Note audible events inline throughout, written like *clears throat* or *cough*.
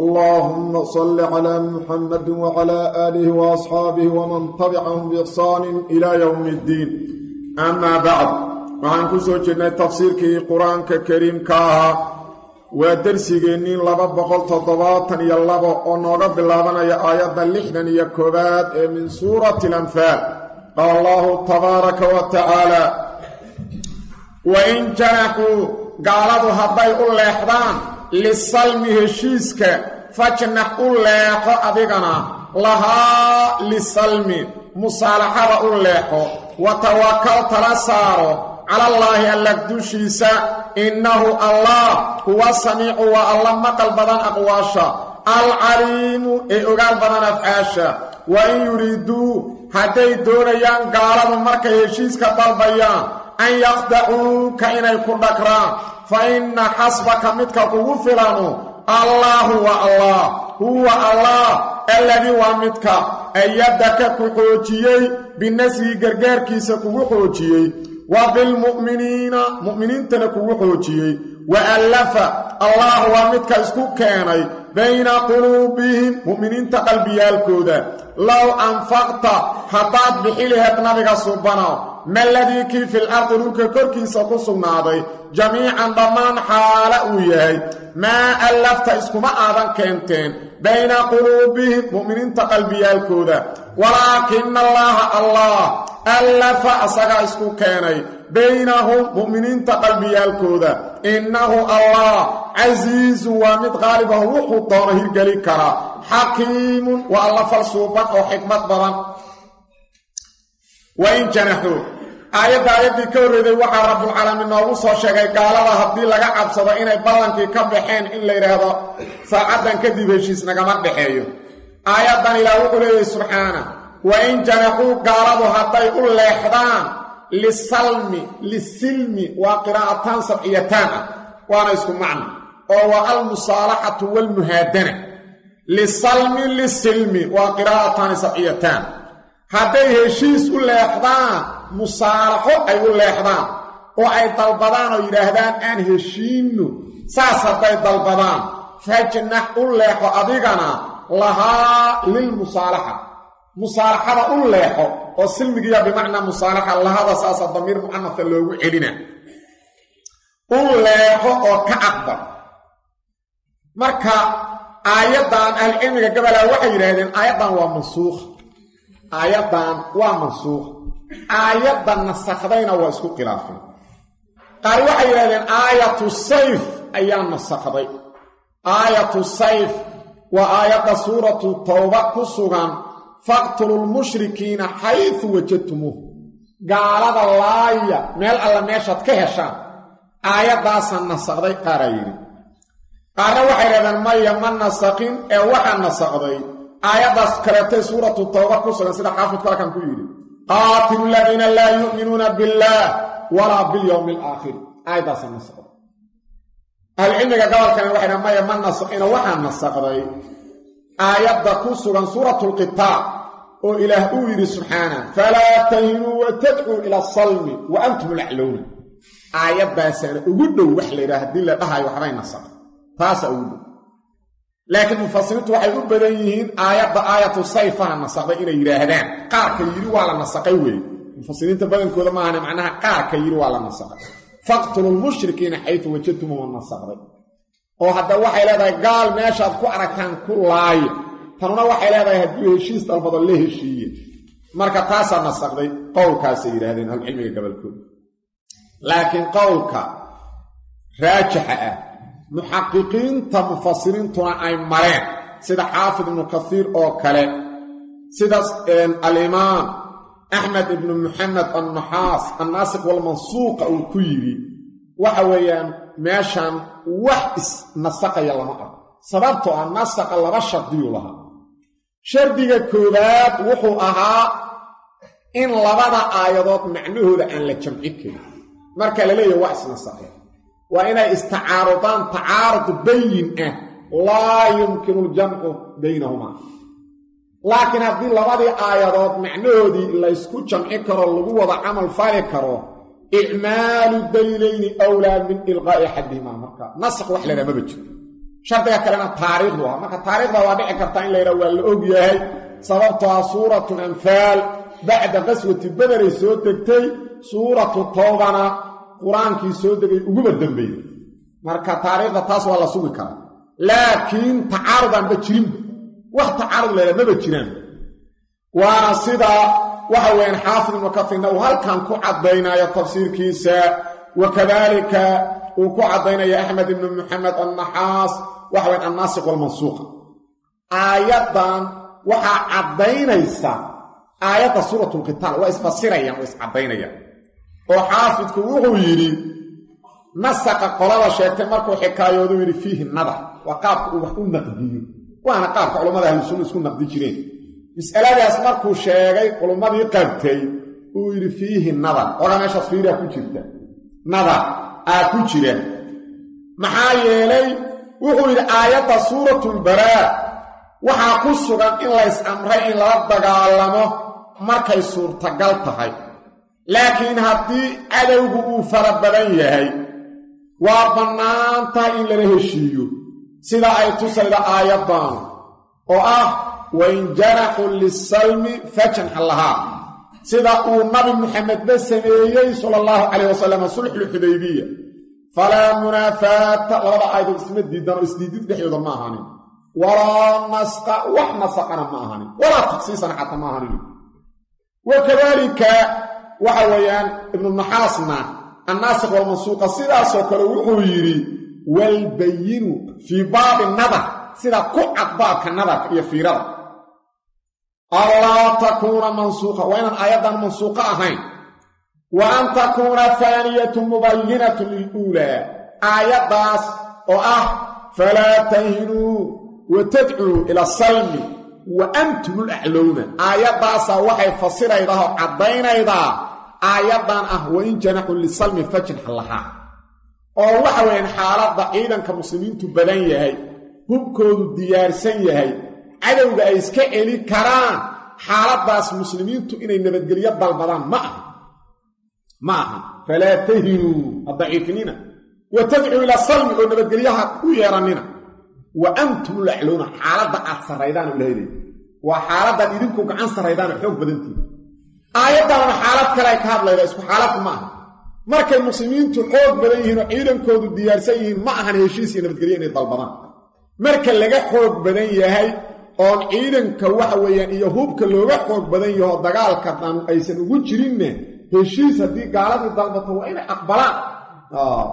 اللهم صل على محمد وعلى آله وأصحابه ومن طبعهم بإحصان إلى يوم الدين. أما بعد وعن كسو جدنا تفسير كي قرآن كريم كاها ودرسي جنين لباب بقل تطباطا يلابا ونغب بلابنا يا آيات يا يكوبات من سورة الأنفال. قال الله تبارك وتعالى وإن جنكو قالبها بيء اللحظان lisalmi heshiiska fajnax u leexo adigana. Lahaa lisalmi musaalaxada u leexo wa tawakal tala saaro. Calallaahi alla dushiisa innahu allah huwa samiicu waa alla maqal badan aqwaasha. Alcaliimu ee ogaal badan afcaasha. Wa in yuriiduu hadday doonayaan gaaladu markay heshiiska dalbayaan an yaqdacuuka inay ku dhagraan fa inna xasbaka midka kugu filanu allaahu wa allah huwa allah alladii waa midka ayadaka ku xoojiyey binasrihi gargaarkiisa kugu xoojiyey wa bilmu'miniina mu'miniintana kugu xoojiyey wa allafa allah waa midka isku keenay bayna quluubihim mu'miniinta qalbiyaalkooda. Low anfaqta haddaad bixi laheed nabiga subana maladii kii fil ardi dhulka korkiisa ku sugnaaday jamiican dhammaan xaala uu yahay maa allafta iskuma aadan keenteen bayna quluubihim mu'miniinta qalbiyaalkooda walaakina allaaha allah allafa asagaa isku keenay baynahum mu'miniinta qalbiyaalkooda innahu allah casiizun waa mid qaalibaho wuxuu doono hirgeli karaa xakiimun waa alla falsuuban oo xikmad badan wain janaxuu aayadda aayaddii ka horreeday waxaa rabbulcaalamiin noogu soo sheegay gaalada haddii laga cabsado inay ballankii ka baxeen in la yidhaahdo saacaddan kadib heshiis nagama dhexeeyo aayaddan ilaah wuxuu leeyahay subxaana wain janaxuu gaaladu hadday u leexdaan lisalmi lisilmi waa qiraa'ataan sabciyataan ah waana isku macno oo waa almusaalaxatu waalmuhaadana lisalmi lisilmi waa qiraa'ataani sabciyataan hadday heshiis u leexdaan musaalaxo ay u leexdaan oo ay dalbadaan oo yidhaahdaan aan heshiinno. Saas hadday dalbadaan fajnax u leexo adigana lahaa lilmusaalaxa musaalaxada u leexo oo silmigiya bimacnaa musaalaxa lahada saasa damiir mucanafka loogu celina. U leexo oo ka aqbal. Marka aayaddan ahlucilmiga gabalaa waxay yidhaahdeen aayaddan waa mansuukh aayaddan waa mansuukh. Aayadda nasakhdayna waa isku khilaafeen qaar waxay yidhahdeen aayatu sayf ayaa nasakday aayatu sayf waa aayadda suuratu towba ku sugan faqtulu lmushrikiina xaysu wajadtumuuh. Gaalada laaya meel alla meeshaad ka heshaan aayaddaasaa nasakday qaaraa yidhi. Qaarna waxay yidhahdeen maya ma nasakhin? Ee waxaa nasakday aayaddaas kaleetay suuratu towba ku sugan sida xaafidku halkan ku yidhi. Qaatilu ladiina laa yu'minuuna billaah walaa bilyowmi alaakhir aayaddaasa nasakday ahlucilmiga gobolkani waxay dhahen maya ma nasakhina waxaa nasakday aayadda ku sugan suuratu lqitaac oo ilaah uu yidhi subxaana falaa tahinuu wa tadcuu ila asalmi wa antum laclowna aayaddaasaana ugu dhow wax la yidhaha haddii la dhahayo waxbay nasakday taasaa ugu dhow laakiin mufasiriintu waxay u badan yihiin aayadda aayatu sayfaha nasakday inay yidhaahdaan. Qaarka yidhi waa la nasaqay weeye mufasiriinta badankooda maahane macnaha qaarka yidhi waa la nasaqay. Faqtulu lmushrikiina xaytu wajadtumu wa nasaqday. Oo hadda waxay leedahay gaal meeshaad ku aragtaan ku laayo. Tanuna waxay leedahay hadduu heshiis dalbado la heshiiye. Marka taasaa nasaqday qowlkaasay yidhaahdeen ahlucilmiga gabalkooda laakiin qowlka raajixa ah muxaqiqiinta mufasiriintuna ay mareen sida xaafid ibnu kasiir oo kale sida alimaam axmed ibnu muxamed annaxaas annaasiq walmansuuqa uu ku yidhi waxa weeyaan meeshan wax isnasaqaya lama arko sababtoo ah nasaqa laba shardiyuu lahaa. Shardiga koowaad wuxuu ahaa in labada aayadood macnahooda aan la jamci karin. Marka la leeyahy waa isna saxiix waa inay istacaarudaan tacaarud bayin ah. Laa yumkinu ljamcu baynahumaa laakiin haddii labadii aayadood macnahoodii laysku jamci karo lagu wada camal fali karo icmaalu daliilayni awlaa min ilqaa'i axadihimaa marka nasakh wax laydhaha maba jiro shardiga kalena taariikhdu ah marka taariikhda waa dhici kartaa in laydhaha waa la og yahay. Sababtoo ah suuratu anfaal bacda qaswati bederay soo degtay suuratu towbana qur'aankii soo degay uguba dambeeyey. Marka taariikhda taas waa la sugi karaa. Laakiin tacaarudaanba jirinba wax tacaarud laydhaha maba jiraan. Waana sida waxa weeyaan xaafid ibnu katirna uu halkan ku caddaynayo tafsiirkiisa wa kadaalika uu ku caddaynayo axmed ibnu maxamed annaxaas waxa weyan annaasiq walmansuuqa aayaddan waxaa caddaynaysa aayadda suuratulqitaal waa isfasirayaan waa iscaddaynayaan oo xaafidku wuxuu yidhi nasaqa qolada sheegtay markuu xikaayoodu yidhi fiihi nadar waa qaabka uu wax u naqdiyo waana qaabka culammada ahlusunna isku naqdi jireen. Mas'aladaas markuu sheegay culummadii qabtay uu yidhi fiihi nadar oga meeshaas fiiraa ku jirta. Nadar aa ku jira. Maxaa yeelay wuxuu yidhi aayadda suuratulbaraa waxaa ku sugan in lays amray in lala dagaalamo markay suurtagal tahay laakiin haddii cadowgu uu fara badan yahay waa bannaan tahay in lala heshiiyo sida ay tusayda aayaddan oo ah wain janaxu lisalmi fajanxa lahaa sida uu nabi muxamedba sameeyey sala allahu calayh wasalam sulxulxudaybiya falaa munaafaata labada aayadood isma diidan oo isdiidid dhexdooda ma ahanin walaa nasqa wax nasaqana ma ahanin walaa taksiisana xataa ma ahanin wa waxa weeyaan ibnu naxaasna annaasikh walmansuuqa sidaasoo kale wuxuu yidhi walbayinu fii baabi nadar sida ku cad baabka nadarka iyo fiirada. Allaa takuuna mansuuqa waa inaan aayaddan mansuuqo ahayn. Wa an takuuna faaniyatun mubayinatun liluulaa aayaddaas oo ah falaa tahinuu wa tadcuu ila salmi wa antum laclowna aayaddaasaa waxay fasiraydaa oo caddaynaydaa aayaddan ah wa in janaxu lisalmi fajnax lahaa oo waxa weeyaan xaaladda ciidanka muslimiintu badan yahay hubkoodu diyaarsan yahay cadowga ay iska celi karaan xaaladdaas muslimiintu inay nabadgelyo dalbadaan ma aha. Ma aha. Falaa tahinuu hadaciifinina wa tadcuu ila salmi oo nabadgelyaha u yeerannina. Wa antum laclowna xaaladda aad sarraydaan ilahayday waa xaaladdaad idinku gacan sarraydaanoo xoog badantiin aayaddaana xaalad kale ay ka hadlayda isku xaalad ma aha. Markay muslimiintu xoog badan yihiin oo ciidankoodu diyaarsan yihiin ma ahan heshiis iyo nabadgelyo inay dalbadaan marka laga xoog badan yahay oon ciidanka waxa weeyaan iyo hubka looga xoog badan yaho dagaalka dhan aysan ugu jirinne heshiis haddii gaaladii dalbato waa inay aqbalaan.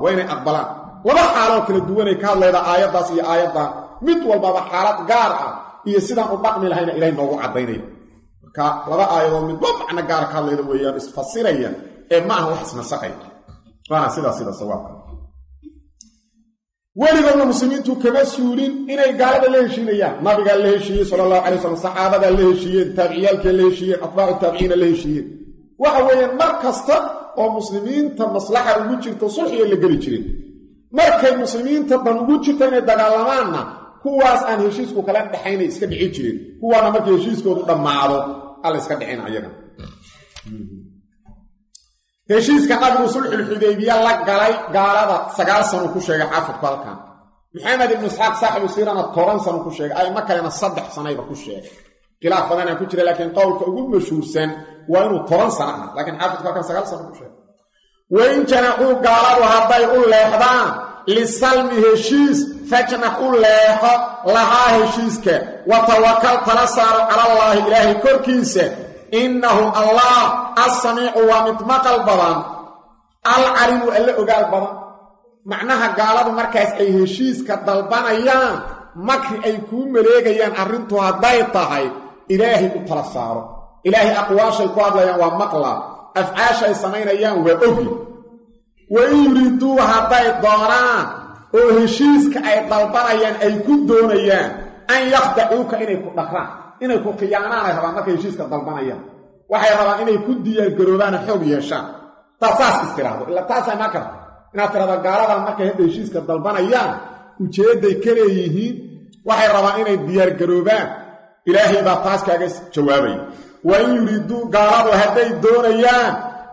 Waa inay aqbalaan. Laba xaaloo kala duwanay ka hadlayda aayaddaas iyo aayaddan mid walbaba xaalad gaar ah iyo sidaan u dhaqmi lahayna ilahay noogu caddaynaya marka laba aayadood midba macno gaara ka hadlayda weeyaan isfasiraya ee ma aha wax isnasaqaya waana sidaas sida sawaabka. Weligoodna muslimiintu kama suulin inay gaalada la heshiinayaan. Nabigaa la heshiiyey sala allahu calay wasalam saxaabadaa la heshiiyeen taabiciyaalkay la heshiiyeen atbaacu taabiciina la heshiiyeen. Waxa weeyaan mar kasta oo muslimiinta maslaxa ugu jirto sulxiga la geli jirin. Markay muslimiinta dan ugu jirto inay dagaalamaanna kuwaas aan heshiisku kala dhexaynay iska dhici jirin. Kuwaana markay heshiiskoodu dhammaado alla iska dhicin ayaga heshiiska nabigu sulxulxudaybiya la galay gaalada sagaal sanu ku sheegay xaafidku halkan. Maxamed ibnu isxaaq saaxibu siirana toban sanu ku sheegay ayma kalena saddex sanayba ku sheegay. Khilaaf badanaa ku jira laakiin qowlka ugu mashhuursan waa inuu toban sana ah laakiin xaafidku halkan sagaal sano ku sheegay. Wain janaxuu gaaladu hadday u leexdaan lisalmi heshiis fajnax u leexo lahaa heshiiska wa tawakal tala saaro calallaahi ilaahay korkiisa innahu allah assamiicu waa mid maqal badan alcalimu alle ogaal badan macnaha gaaladu markaas ay heshiiska dalbanayaan makri ay kuu maleegayaan arrintu hadday tahay ilaahay u tala saaro ilaahay aqwaashay ku hadlayaan waa maqla afcaashay samaynayaan waa ogi wa in yuriduu hadday doonaan oo heshiiska ay dalbanayaan ay ku doonayaan an yakhdacuuka inay ku dhaqraan inay ku khiyaanaanay rabaan markay heshiiska dalbanayaan. Waxay rabaan inay ku diyaargaroobaana xoog yeeshaan. Taa saas istiraahdo. Ila taasay ma karta. Inaad tirahdo gaaladan markay hadda heshiiska dalbanayaan ujeedday ka leeyihiin waxay rabaan inay diyaargaroobaan ilaahay baa taas kaaga jawaabaya wa in yuriduu gaaladu hadday doonayaan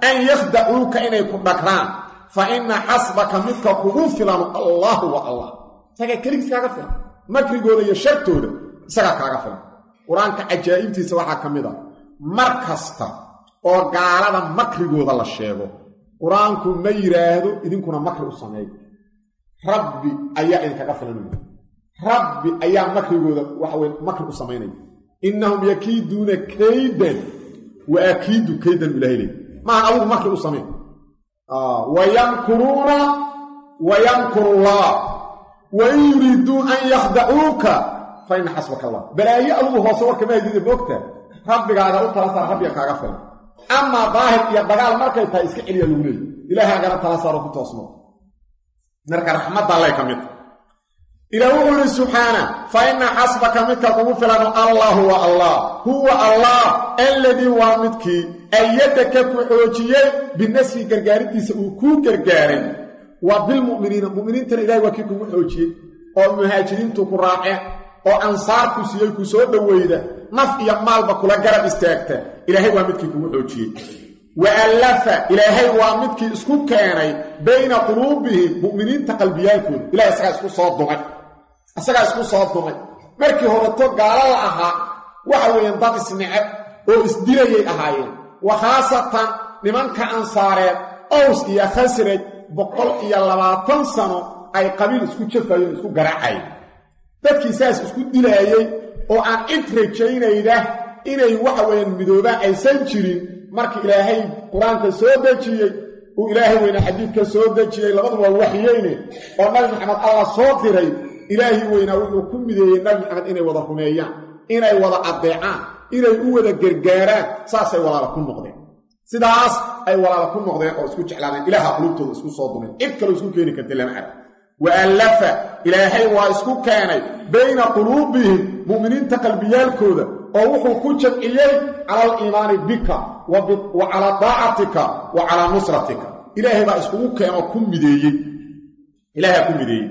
an yakhdacuuka inay ku dhagraan fa inna xasbaka midka kugu filanu allaahu wa allah. Isagaa keligiis kaaga filan. Makrigooda iyo shartooda isagaa kaaga filan. Qur'aanka cajaa'ibtiisa waxaa ka mid a mar kasta oo gaalada makrigooda la sheego qur'aanku ma yidhaahdo idinkuna makri u sameeyo rabbi ayaa idinkaga filanaya rabbi ayaa makrigooda waxaweye makri u samaynaya innahum yakiiduuna kaydan wa akiidu kaydan ilahay leey maahan adugu makri u samayn wayamkuruuna wayankuru allah wain yuriduu an yakhdacuuka fa ina xasbaka allah balaayo adugu hoose warka mahaydida moogtaa rabbigaaga u tala saara rabbiga kaaga filan. Amaa daahir iyo dagaal markay tahay iska celiya lagu leeyay ilaahagana tala saaro ku toosno. Marka raxmadda allay ka mid ilaa wuxuu yidhi subxaana fa inna xasbaka midka kugu filano allahu wa allah. Huwa allah alladii waa midkii ayadaka ku xoojiyey binasri gargaarintiisa uu kuu gargaaray. Waa bilmu'miniina mu'miniintana ilahay waa kii kugu xoojiyey oo muhaajiriintu ku raaceen oo ansaar ku siiyey ku soo dhoweyda naf iyo maalba kula garab istaagta. Ilaahay waa midkii kugu xoojiyey. Wa allafa ilaahay waa midkii isku keenay bayna quluubihim mu'miniinta qalbiyaalkooda ilahay isagaa isku soo dumay isagaa isku soo dumay. Markii horeto gaalo la ahaa waxa weeyaan dad isneceb oo isdilayay ahaayeen. Wa khaasatan nimanka ansaareed ows iyo khasraj boqol iyo labaatan sano ay qabiil isku jafayeen isku garaacayeen. Dadkii saas isku dilaayey oo aan cid rajaynayda inay waxa weeyaan midoobaan aysan jirin markii ilaahay qur'aanka soo dejiyey uu ilaahay weyne xadiidka soo dejiyey labadu waa waxyeyne oo nabi maxamed allah soo diray ilaahi weynaa wuxuu ku mideeyey nabi maxamed inay wada rumeeyaan inay wada addeecaan inay u wada gargaaraan saasay walaala ku noqdeen. Sidaas ay walaala ku noqdeen oo isku jeclaadeen. Ilaaha qulubtooda isku soo dumeen. Cid kaloo isku keeni karta lama arag wa allafa ilaahay waa isku keenay bayna quluubihim mu'miniinta qalbiyaalkooda oo wuxuu ku jamciyey cala aliimaani bika wa calaa daacatika wa calaa nusratika. Ilaahay baa iskugu keenoo ku mideeyey. Ilaahaa ku mideeyey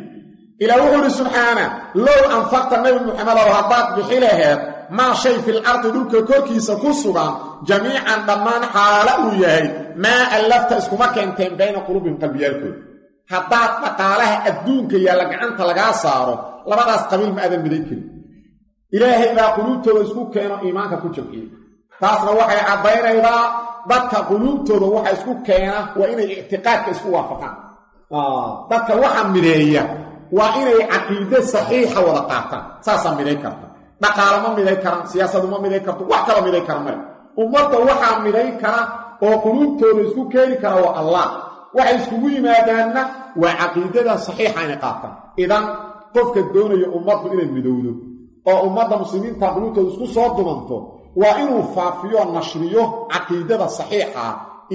ilaa wuxuu idhi subxaana low anfaqta nabi muxamedow haddaad bixi laheed maa shay fil ardi dhulka korkiisa ku sugan jamiican dhammaan xaala uu yahay maa allafta iskuma keenteen bayna quluubihim qalbiyaalkooda haddaad dhaqaalaha adduunka yaalla gacanta lagaa saaro labadaas qabiil ma aadan miday karin. Ilaahay baa quluubtooda isku keeno iimaanka ku jamciyey taasna waxay caddaynaydaa dadka quluubtooda waxa isku keena waa inay ictiqaadka isku waafaqaan. Dadka waxa mideeya waa inay caqiide saxiixa wada qaataan. Saasaa miday karta dhaqaalo ma miday karaan siyaasadu ma miday karto wax kaloo miday kara male. Ummadda waxaa miday kara oo quluubtooda isku keeni kara waa allah. Waxay iskugu yimaadaanna waa caqiidada saxiixa inay qaataan. Idan qofka doonaya ummaddu inay midowdo oo ummadda muslimiinta quluubtooda isku soo dumanto waa inuu faafiyo nashriyo caqiidada saxiixa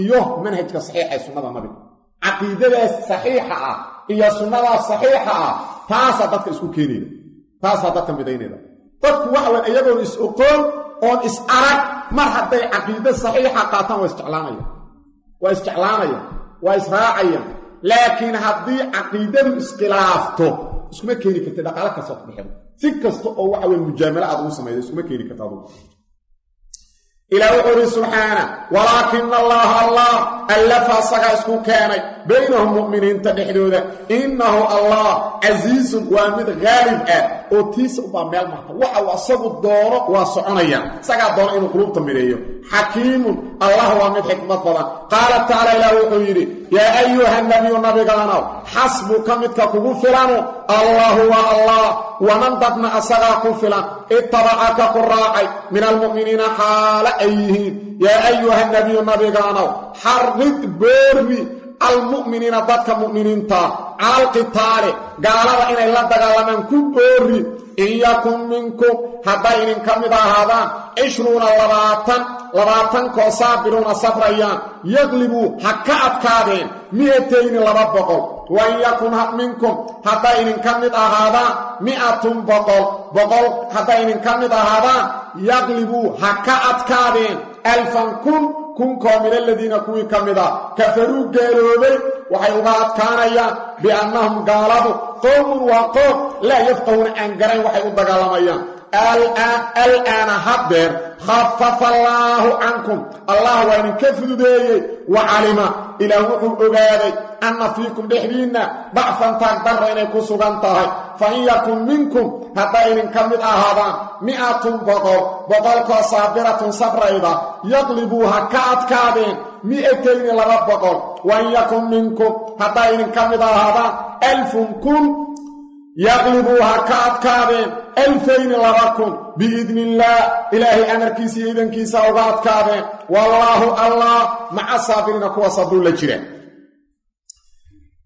iyo manhajka saxiixa ee sunnada nabiga. Caqiidadaas saxiixa ah iyo sunnadaas saxiixa ah taasaa dadka isku keenayda taasaa dadka midaynayda. Dadku waxa weyn iyagoon is oqoon oon is arag mar hadday caqiide saxiixa qaataan waa isjeclaanaya waa isjeclaanaya waa israacayaan laakiin haddii caqiidadu iskhilaafto iskuma keeni karta dhaqaalo kastoo ka bixido si kasta oo waxa weyn mujaamalo aad ugu samayda iskuma keeni karta ilaah wuxuu uhi subxaana walaakina allaha allah allafa asagaa isku keenay baynahum mu'miniinta dhexdooda innahu allah casiisun waa mid haalib ah oo tiisa ubaa meel marta. Waxa uu asagu doono waa soconaya. Isagaa doono inuu quluubta mideeyo. Xakiimun allah waa mid xikmad badan. Qaala tacaala ilaah wuxuu yidhi yaa ayuha nabiyu nabigaanow xasbuka midka kugu filanu allahu waa allah. Waman dadna asagaa ku filan ittabacaka ku raacay. Min almu'miniina xaala ay yihiin yaa ayuha nabiyu nabigaanow xarrid boorri almu'miniina dadka mu'miniinta cala alqitaali gaalada inay la dagaalamaan ku boorri in yakun minkum hadday idinka mid ahaadaan cishruuna labaatan labaatankoo saabiruuna safrayaan yaglibuu ha ka adkaadeen mi'atayni laba boqol wa in yakun minkum hadday idinka mid ahaadaan mi'atun boqol boqol hadday idinka mid ahaadaan yaglibuu ha ka adkaadeen alfan kunkoo min aladiina kuwii ka mid a kafaruu gaaloobay waxay uga adkaanayaan biannahum gaaladu. Qowmun waa qoom laa yafqahuuna aan garayn u dagaalamayaan alaana haddeer khafafa allaahu cankum allah waa idinka fududeeyey wa calima. Ilaah wuxuu ogaaday anna fiikum dhexdiinna dacfan taagdarra inay ku sugan tahay. Fa in yakun minkum hadday idinka mid ahaadaan mi'atun boqol boqolkoo saabiratun sabrayda yaqlibuu ha ka adkaadeen mi'atayni laba boqol. Wa in yakun minkum hadday idinka mid ahaadaan alfun kun yaqlibuu ha ka adkaadeen alfayni laba kun. Biidni illaah ilaahay amarkiisa iyo idankiisa uga adkaadeen wallaahu allah. Maca saabiriina kuwa sabruu la jira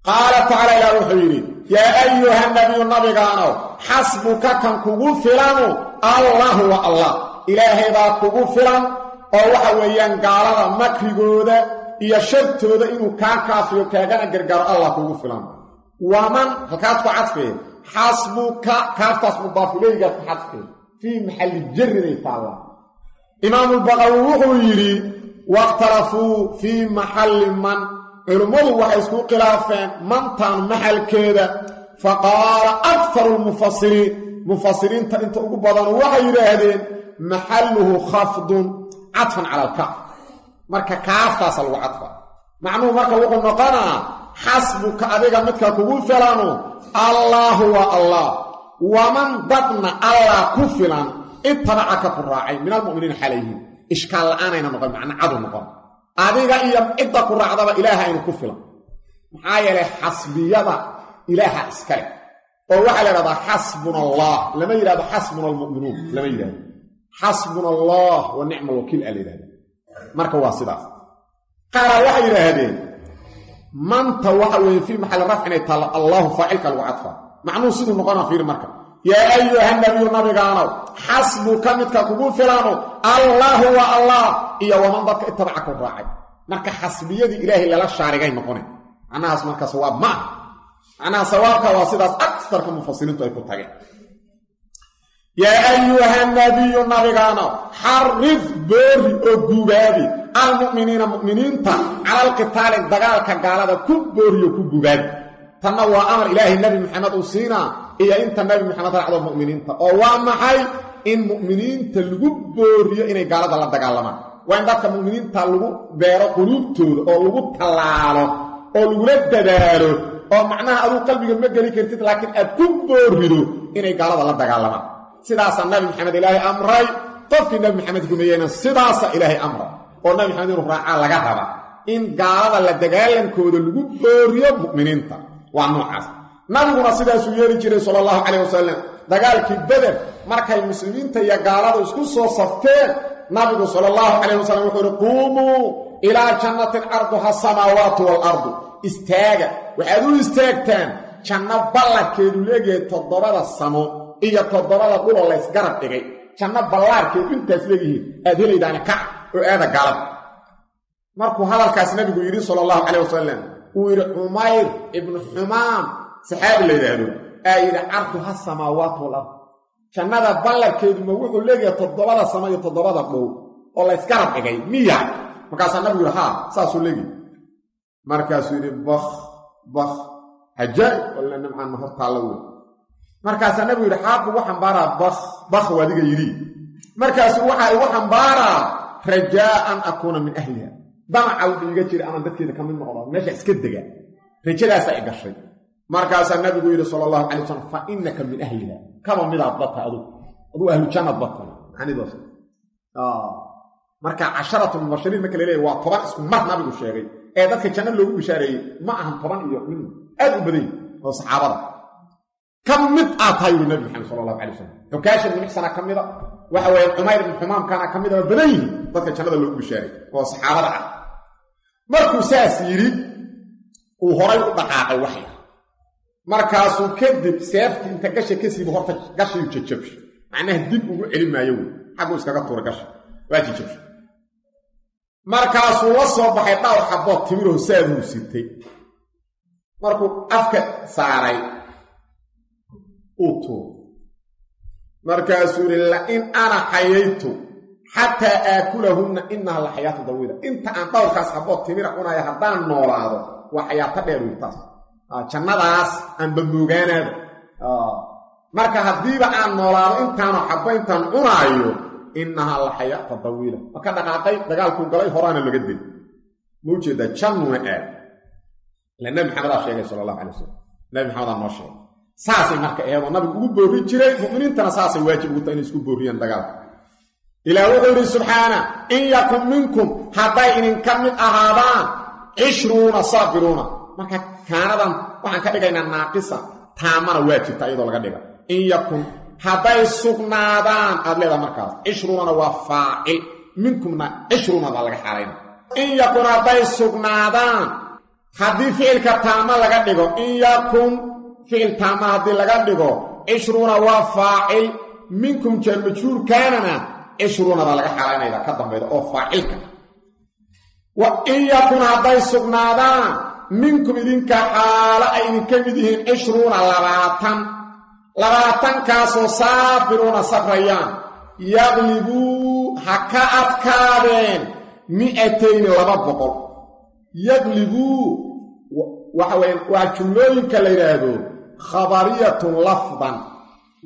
qaala tacaala ilaah wuxuu yidhi yaa ayuha nabiyu nabigaanow xasbuka kan kugu filanu allahu wa allah. Ilaahay baa kugu filan oo waxa weeyaan gaalada makrigooda iyo shartooda inuu kaa kaafiyo kaagana gargaaro allah kugu filan. Waman halkaad ku xasbuka kaaftaas mudaafuleyigaad ku xadfee fii maxalli jarriday taallaa imaamulbaqawi wuxuu yidhi wakhtalafuu fii maxalli man. Culimmadu waxay isku khilaafeen mantan maxalkeeda. Fa qaala akharu lmufasiriin mufasiriinta inta ugu badanu waxay yidhaahdeen maxalluhu khafdun cadfan cala alkaaf marka kaaftaasa lagu cadfa macnuhu marka wuxuu noqonaa xasbuka adiga midka kugu filanu allaahu waa allah. Waman dadna allah ku filan itabacaka ku raacay min almu'miniina xalayhim. Ishkaal la'aanayna noqon macna cadu noqon. Adiga iyo cidda ku raacdaba ilaaha aynu ku filan. Maxaa yeelay xasbiyada ilaaha iskale oo waxaa la yidhahdaa xasbuna allah lama yidhahdo xasbuna almu'minuun lama yidhahdo. Xasbuna allah wa nicma alwakiil aa la yidhahda marka waa sidaas. Qaaraa waxay yidhaahdeen manta waxa weeye fii maxalli rafc inay taalla allaahu faacilka lagu cadfa. Macnuhu siduu noqonaa fiiri marka. Yaa ayuha nabiyu nabigaanow xasbuka midka kugu filano allaahu wa allah iyo waman dadka itabaca ku raacay. Marka xasbiyadii ilaahay lala shaarigay noqone. Macnahaas marka sawaab ma ah macnaha sawaabka waa sidaas agsarka mufasiriintu ay ku tageen yaa ayuha nabiyu nabigaanow xarif boori oo gubaabi almu'miniina mu'miniinta cala alqitaali dagaalka gaalada ku booriyo ku gubaabi tanna waa amar ilaahay nebi maxamed uu siinaa iyo inta nebi maxamed raacdo mu'miniinta oo waa maxay in mu'miniinta lagu booriyo inay gaalada la dagaalamaan waa in dadka mu'miniinta lagu beero quluubtooda oo lagu tallaalo oo lagula dadaalo oo macnaha aduu qalbiga ma geli kartid laakiin aad ku boorido inay gaalada la dagaalamaan sidaasaa nabi maxamed ilaahay amray qofkii nabi maxamed rumeeyeyna sidaasa ilaahay amray. Oo nabi maxamed inuu raacaa laga raba in gaalada la dagaalankooda lagu booriyo mu'miniinta. Waa noocaas. Nabiguna sidaasuu yeeli jiray sala allahu calayh wasalam dagaalkii beder markay muslimiinta iyo gaaladu isku soo safteen nabigu sala allahu calayh wasalam wuxuu ihi quumuu ilaa jannatin carduha asamaawaatu waalardu istaaga. Waxaad u istaagtaan janno ballankeedu leegahay toddobada samo iyo toddobada dhuloo laysgarab dhigay. Janno ballaarkeedu intaas leeyihiin aad helaydaani kac oo aada gaalada markuu hadalkaas nabigu yidhi sala allahu calayh wasalam uu yidhi cumayr ibnu xumaam saxaabi la yidhaahdo aa yidhi carduha samaawaat walard jannada ballarkeedu ma wuxuu leeyahay toddobada samo iyo toddobada dhow oo laysgarab dhigay. Miya. Markaasaa nabigu yidhi haa saasuu leeyahy markaasuu yidhi bakh bakh hajaa'ib walla nimcaanna hor taalla wey markaasaa nabigu yidhi xaaq ugu xambaaraa bakh bakh u adiga yidhi. Markaasuu waxaa igu xambaaraa rajaa an akuuna min ahliha. Damaca wuxuu iga jira aman dadkeeda ka mid noqdo meesha iska dega. Rajadaasaa i gashay. Markaasaa nabigu yidhi sala allahu calay fa innaka min ahliha. Kaba midaad badta adugu aduu ahlu jannad badta macnidaas marka casharatu mubashiriin marka la waa toban isku mar nabigu sheegay. Ee dadka janno loogu bishaareeyey ma ahan toban iyo min aad u badan oo saxaabada ka mid aad tahay yuri nabi maxamed sala allahu calay wasalam xukaasha nimixsana ka mida waxa weeye cumayr ibn xumaamkana ka mida waa badan yihiin dadka jannada loogu bishaaray oo saxaabada ah. Markuu saas yidhi uu horay u dhaqaaqay waxay markaasuu kadib seeftii inta gasha ka siiba horta gashiyu jajabshay. Macnaha dib ugu celi maayo wey xagguu iskaga tuura gasha waa jajabshay. Markaasuu la soo baxay dhowr xabood timiroo saaduu sitay. Markuu afka saaray uu tuur markaasuu yidhi lain ana xayaytu xataa aakulahunna inaha la xayaatu dawiila. Inta aan dhowrkaas habood timira cunaya haddaan noolaado waa xayaato dheer wey taas. Jannadaas aanba moogaanaaba marka haddiiba aan noolaado intaanu xabbo intaan cunaayo inahaa la xayaata dawiila. Ma ka dhaqaaqay? Dagaalkuu galay horaana laga deli. Ma u jeedaa jannuna aad ila nabi maxamedaa sheegay sala allahu alay wasalam nabi maxamedaa noo sheegay saasay marka eedoo nabigu ugu boorri jiray mu'miniintana saasay waajib ugu tahay inay isku boorriyaan dagaalka. Ilaah wuxuu yidhi subxaana in yakun minkum hadday idinka mid ahaadaan cishruuna saabiruuna. Marka kaanadan waxaan ka dhigaynaa naaqisa taamana waa jirta iyadoo laga dhiga in yakun hadday sugnaadaan aad leedaha markaas cishruunana waa faacil minkumna cishruuna baa laga xaalayna in yakun hadday sugnaadaan haddii ficilka taama laga dhigo in yakun ficil taama haddii laga dhigo cishruuna waa faacil minkum jeermajhuurkaanana cishruuna baa laga xaalaynayda ka dambayda oo faacilka. Wa in yakun hadday sugnaadaan minkum idinka xaalo ay idinka mid yihiin cishruuna labaatan labaatankaasoo saabiruuna safrayaan yaqlibuu ha ka adkaadeen mi'atayni laba boqol. Yaqlibuu waxa waa jumlooyinka la yidhaahdo khabariyatun lafdan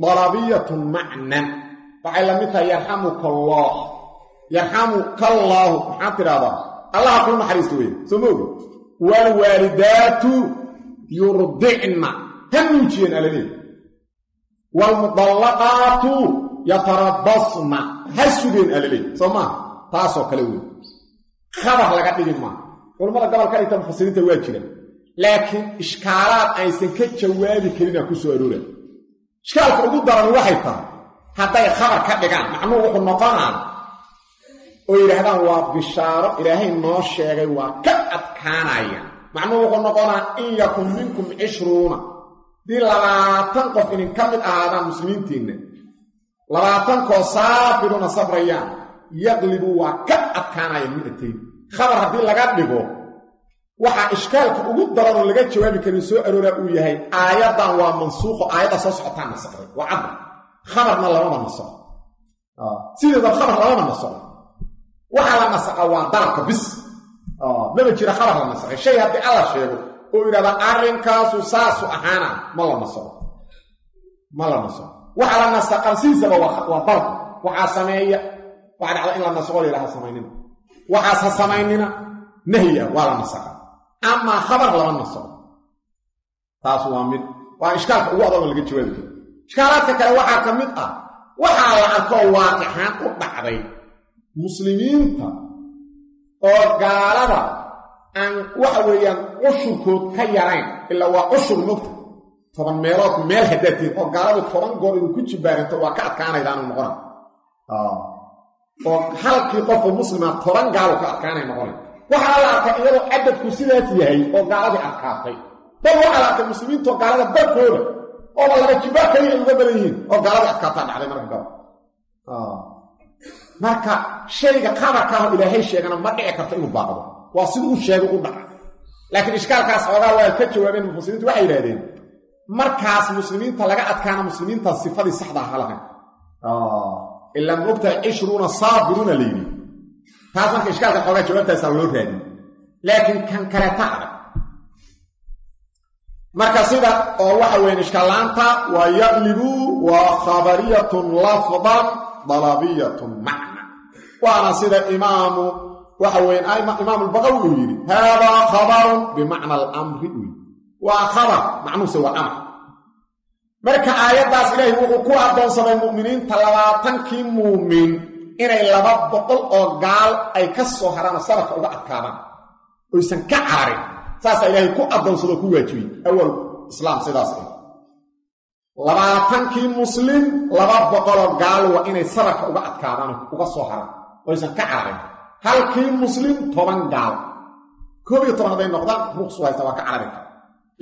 dalabiyatun macnan. Waxay la mid tahay yarxamuka allah yarxamuka allaahu maxaad tidhahdaa allaha kuu naxariista weye soo moogi waalwaalidaatu yurdicna ha nuujiyeen alaleey waalmudallaqaatu yatarabasna ha sugeen alaleey soo maaha taasoo kale wey khabar laga dhigi maaha culammada gobol ka dhigta mufasiriinta waa jira laakiin ishkaalaad aysan ka jawaabi karinaa ku soo aroora ishkaalka ugu daran waxay tahay hadday khabar ka dhigaan macnuhu wuxuu noqonaa oo yidhaahdaan waa bishaaro ilaahay noo sheegay waa ka adkaanaya. Macnuhu wuxuu noqonaa in yakun minkum cishruuna. Dii labaatan qof idin ka mid ahaadaan muslimiintiinna labaatankoo saabiruuna sabrayaan yaqlibu waa ka adkaanaya mi'atayn khabar haddii laga dhigo waxaa ishkaalka ugu daranoo laga jawaabi karin soo arooraa uu yahay aayaddan waa mansuuqo aayadda soo socotaa nasakday waa cadda khabarna lamama nasaqo sideeda khabar lamama nasaqo waxaa la nasaqa waa dalabka bis. Maba jira khabar la nasaqay. Shay haddii alla sheego oo yidhahda arrinkaasu saasu ahaana ma la nasaqo ma la nasaqo waxaa la nasaqan sidiisaba waa dalab waxaa sameeya waxaa dhacda in la nasaqo la yidhaha samaynina waxaas ha samaynina ah nasaqa amaa khabar lama nasaqo taas waa mid waa ishkaalka ugu adoon laga jawaabi karo ishkaalaadka kale waxaa ka mid ah waxaa la arkoo waaqixaan u dhacday muslimiinta oo gaalada aan waxa weeyaan cushurkood ka yarayn ilaa waa cushur mogta toban meelood meel haddaadtiin oo gaaladu toban goor idin ku jibaarinto waa ka adkaanaydaanu noqona oo halkii qofoo muslima toban gaalo ka adkaanay noqona waxaa la arkay iyadoo cadadku sidaas yahay oo gaaladii adkaatay. Bal waxaa la arkay muslimiintoo gaalada barkooda ooba laba jibaar kaliya uga badan yihiin oo gaaladii adkaataa dhacday marka gaba marka shayga qabarkaah ilaahay sheegana ma dhici karto inuu baaqdo. Waa siduu u sheegay u dhaca. Laakiin ishkaalkaas xoogaa waa ka jawaabeen mufasiriintu waxay yidhahdeen markaas muslimiinta laga adkaana muslimiinta sifadii saxda aha lahayn. Ilaa ma ogtahay cishruuna saabiruuna la yidhi taas marka ishkaalka xoogaa jawaabtaasaa loo raadiyey laakiin kan kaleeta adag marka sida oo waxa weyan ishkaalaanta waa yaqlibu waa khabariyatun lafdan dalabiyatun macna. Waana sida imaamu waxa weyan imaamu albaqawi uu yidhi haadaa khabarun bimacna alamri uu yidhi waa khabar macnuuse waa amar marka aayaddaas ilaahay wuxuu ku addoonsaday mu'miniinta labaatankii muumin inay laba boqol oo gaal ay ka soo haraano sabarka uga adkaadaan oysan ka cararin saasaa ilaahay ku addoonsadoo ku waajibiyey awal islaam sidaas ah labaatankii muslim laba boqoloo gaal waa inay sabarka uga adkaadaan uga soo haraan. Oysan ka cararin halkii muslim toban gaal. Koob iyo toban hadday noqdaan ruqsu haysta waa ka carari kara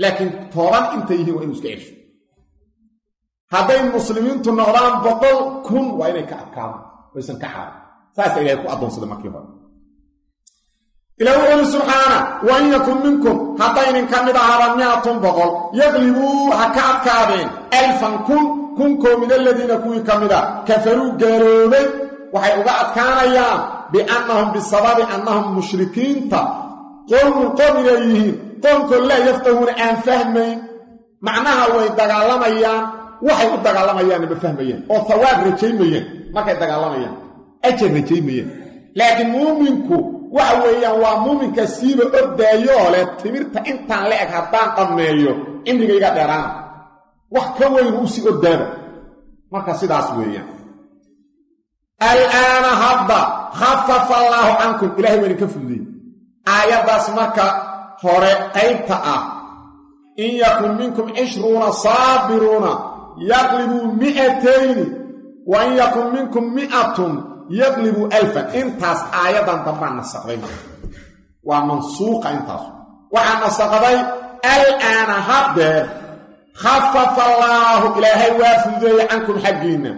laakiin toban intay yihiin waa inuu iska cesho. Hadday muslimiintu noqdaan boqol kun waa inay ka adkaadaan oysan ka cararin saasa ilahay ku addoonsaday markii hore. Ilah wuxuu yidhi subxaana wa in yakun minkum haddaynin ka mid ahaada miatun boqol yaqlibuu ha ka adkaadeen alfan kun kunkoo min aladiina kuwii ka mid a kafaruu gaaloobay waxay uga adkaanayaan biannahum bisababi annahum mushrikiinta. Qowmun qom inay yihiin qoomkoo laa yafqahuuna aan fahmayn. Macnaha way dagaalamayaan waxay u dagaalamayaanna ma fahmayaan oo hawaab rajaymayaan markay dagaalamayaan ajar rajaymayaan laakiin muuminku waxa weeyaan waa muuminka siiba ordaayoo leh timirta intaan la eg haddaan dhammeeyo cimrigayga dheeraana wax ka weynu u sii ordaaba marka sidaas weeyaan. Alaana hadda khafafa allaahu cankum ilahay waa idinka fududey aayaddaas marka hore qaybta ah in yakun minkum cishruuna saabiruuna yaqlibuu mi'atayni wa in yakun minkum mi'atun yaqlibuu alfan. Intaas aayaddan dambaa nasaqday marka waa mansuuqa intaas. Waxaa nasaqday alaana haddeer khafafa allaahu ilaahay waa fududeeyey cankum xaggiinna.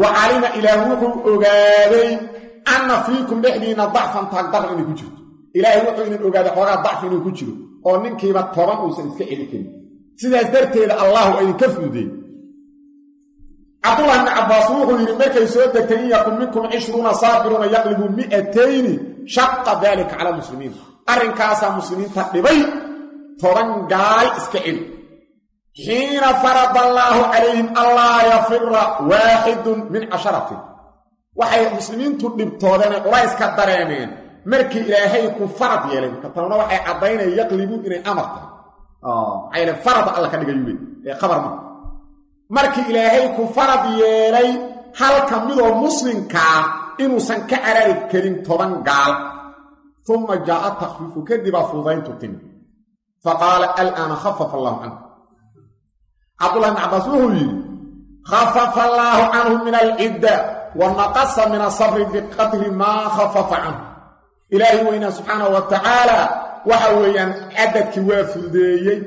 Wa calima ilaah wuxuu ogaaday anna fiikum dhexdiinna dacfan taagdar inay ku jirto. Ilaahay wuxuu idin ogaaday xoogaa dacfi inuu ku jiro oo ninkiiba toban uusan iska celi karin. Sidaas darteeda allahu idinka fududeey cabdullah ibni cabbaas wuxuu yidhi markay soo degtay in yakun minkum cishruuna saabiruuna yaqlibuu mi'atayni shaqa daalika cala muslimiin arrinkaasaa muslimiinta dhibay toban gaal iska celi xiina farada allaahu calayhim allaa yafira waaxidun min casharatin waxay muslimiintu dhibtoodeen ay culayska dareemeen markii ilaahay ku farad yeelay marka tanuna waxay caddaynaya yaqlibuun inay amar tahay maxaa yeele farada alla ka dhigay yule ee qabar ma markii ilaahay ku farad yeelay halka midoo muslimkaa inuusan ka carari karin toban gaal. Uma jaa'a takfiifu kadibaa fududayntu timi. Faqaala alaana khafafa allahu canhu. Cabdullah ibn cabbaas wuxuu yidhi khafafa allaahu canhu min alcidda wa naqasa min asabri biqadri maa khafafa canhu. Ilaahay weynaa subxaanahu wa tacaala waxa weeyaan cadadkii waa fududeeyey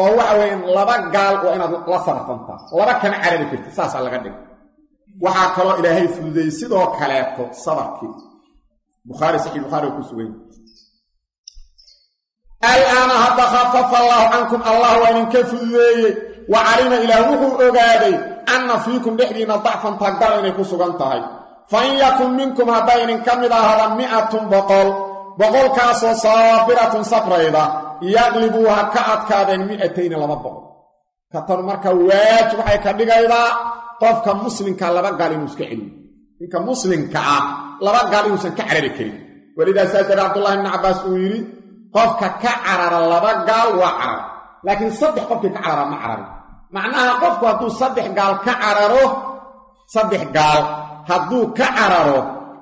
oo waxa weeyaan laba gaal waa inaad la sarfantaa laba kana carari karti saasaa laga dhigay waxaa kaloo ilaahay fududeeyey sidoo kaleeto sabarkii. Bukhaari saxiix bukhaari oo ku sugan alaana hadda khafafa allaahu cankum allah waa idinka fududeeyey. Wa calima ilaah wuxuu ogaaday anna fiikum dhexdiinna dacfan taagdara inay ku sugan tahay. Fa in yakun minkum hadday idinka mid ahada mi'atun boqol boqolkaasoo saabiratun safrayda yaqlibuu ha ka adkaadeen mi'atayni laba boqol. Ka marka waajib waxay ka dhigaydaa qofka muslimka laba gaal inuu iska celiyo. Ninka muslimka ah laba gaal inuusan ka carari karin. Welidaasaa dare cabdullahi ibni uu yidhi qofka ka carara laba gaal waa carar laakiin saddex qofkii ka carara ma cararin. Macnaha qofku hadduu saddex gaal ka cararo saddex gaal hadduu ka cararo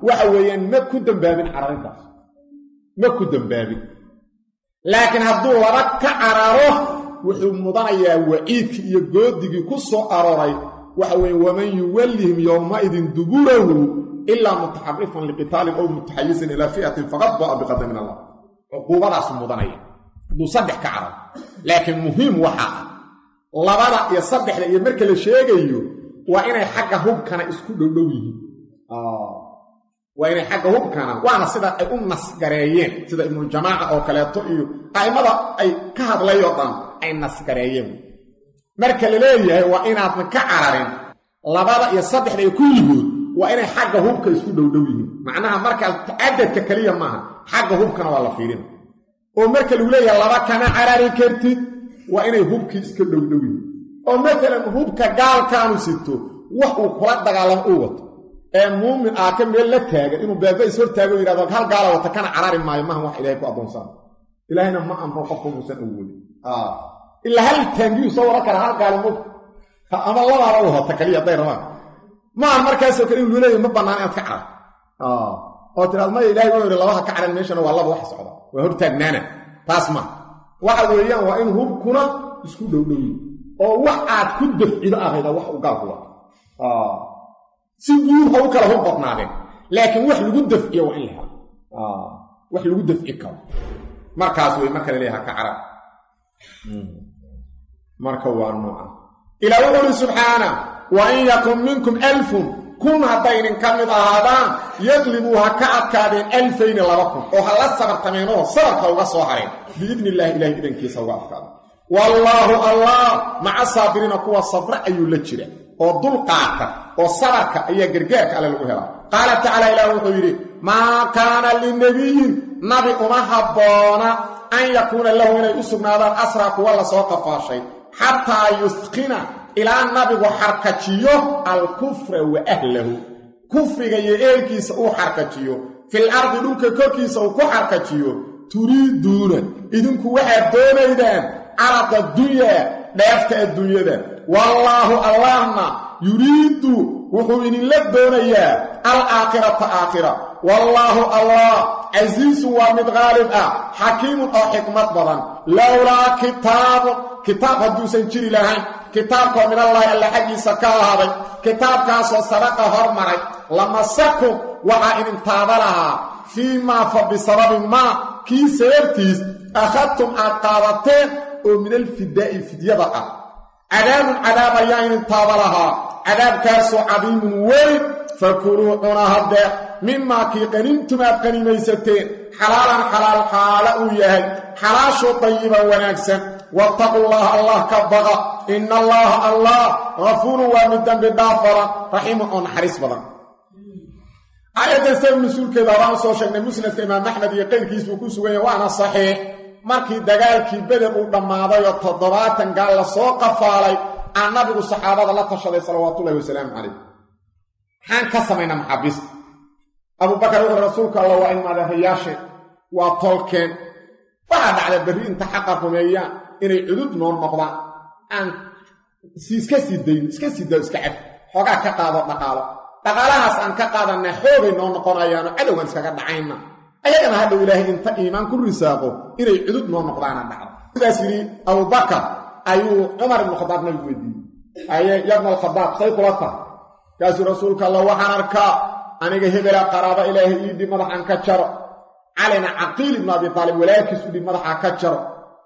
waxa weeyaan ma ku dembaabin cararintaas ma ku dembaabin laakiin hadduu laba ka cararo wuxuu mudanayaa waciidkii iyo goodigii ku soo arooray. Waxa weeye waman yuwallihim yowmaidin duburahu ilaa mutaxarifan liqitaalin ow mutaxayisan ilaa fi'atin faqad ba'a biqadar min allah. Cuquubadaasu mudanaya. Hadduu saddex ka cararo. Laakiin muhiim waxa ah labada iyo saddexda iyo marka la sheegayo waa inay xagga hubkana isku dhowdhow yihiin waa inay xagga hubkana waana sida ay u nasgareeyeen sida ibnuljamaaca oo kaleeto iyo a'immada ay ka hadlay oo dhan ay nasgareeyeen. Marka la leeyahay waa inaadna ka cararin labada iyo saddexda kulligood waa inay xagga hubka isku dhowdhow yihiin. Macnaha markaa cadadka keliya maaha xagga hubkana waa la fiirina oo marka lagu leeyahay laba kama carari kartid waa inay hubkii iska dhowdhow yihiin. Oo maalan hubka gaalkaanu sito wax uu kula dagaalamo uu wato ee muumin aa ka meel la taagan inuu baaba is hortaago yidhahdo hal gaala wata kana carari maayo maaha wax ilahay ku addoonsana ilaahayna ma amro qofku muusan awoodin ilaa hal taangiyuu soo waran karaa hal gaalo mog ama labaaba u hota kaliya hadday rabaan. Maaha markaasoo kale inuu leeyahy ma bannaan inaad ka carar oo tiraad maya ilahay wuxuu yidhi labaha ka caran meeshana waa laba wax socda. Waa hortaagnaana taas ma. Waxa weeyaan waa in hubkuna isku dhowdhowi oo wax aad ku dafcido ahayda wax u gaalku wato si guud ha u kala hub badnaadeen laakiin wax lagu dafciyo waa in la helo. Wax lagu dafci karo. Markaas wey marka laleeyaha ka carab. Marka waa nooca ilaa wuxu uhi subxaana wa in yakun minkum alfun. Kun haddaynin ka mid ahaadaan yaqlibuu ha ka adkaadeen alfayni laba kun oo ha la sabartameenoo sabarka uga soo hareen. Biidni illaahi ilahay idankiisa uga adkaadeen wallaahu allah maca saabiriina kuwa sabra ayuu la jira oo dul qaata oo sabarka ayaa gargaarka alle lagu helaa qaala tacaala ilaah wuxuu yidhi maa kaana linebiyin nabi uma habboona an yakuuna lahu inay u sugnaadaan asraa kuwa la soo qafaashay xataa yusqina ilaa nabigu xarkajiyo alkufra wa ahlahu. Kufriga iyo eelkiisa uu xarkajiyo fil ardi dhulka korkiisa uu ku xarkajiyo turiiduuna idinku waxaad doonaydaan carada dunyaa dheefta adduunyada. Wallaahu allahna yuriidu wuxuu idinla doonayaa alaakhirata aakhira. Wallaahu allah casiisun waa mid qaalib ah xakiimun oo xikmad badan. Lowlaa kitaabun kitaab hadduusan jiri lahayn. Kitaabkoo minallaahi alla xaggiisa ka ahaaday. Kitaabkaasoo sabaqa hormaray. Lamasakum waxaa idin taaba lahaa. Fii maa fa bisababi maa kii sababtiis akhadtum aad qaadateen oo min alfidaa'i fidyada ah. Cadaabun cadaab ayaa idin taaba lahaa. Cadaabkaasoo cadiimun weyn fakuluu cuna haddee mimaa kii qanintum aad qanimaysateen xalaalan xalaal xaala uu yahay. Xalaashoo dayiban wanaagsan. Wattaqullaha allah ka baqa. Ina allaha allah gafuurun waa mid dembi dhaaf badan raxiimun oo naxariis badan. Aayaddan sabab mas'uulkeeda horaan soo sheegnay musnadka imaam axmed iyo qayrkiisbuu ku sugan yahay waana saxiix markii dagaalkii beder uu dhammaaday oo toddobaatan gaal la soo qafaalay aan nabigu saxaabada la tashaday salawaatullahi wasalaamu calayh. Maxaan ka samaynaa maxaabiista abubakar wuxuu rasuulka alla waa in madahayaashe waa tolkeen. Waxaa dhacda berri inta xaqa rumeeyaan inay cudud noo noqdaan. Aan iska sii iska sii iska cad. Xoogaa ka qaado dhaqaalo. Dhaqaalahaas aan ka qaadanna xoogay noo noqonayaano cadowgan iskaga dhacayna ayagana hadhow ilaahay inta iimaan ku risaaqo inay cudud noo noqdaana dhacdo sidaas yidhi abubakar ayuu cumar ibnu khadaab nabigu weydiiyey. Yabna alkhadaab say kula tahay kaasuu rasuulka alla waxaan arkaa aniga hebela qaraabo ilaahay ii dhib madaxaan ka jaro. Calina caqiil ibnu abi taalib walaalkiis u dhib madaxaa ka jaro.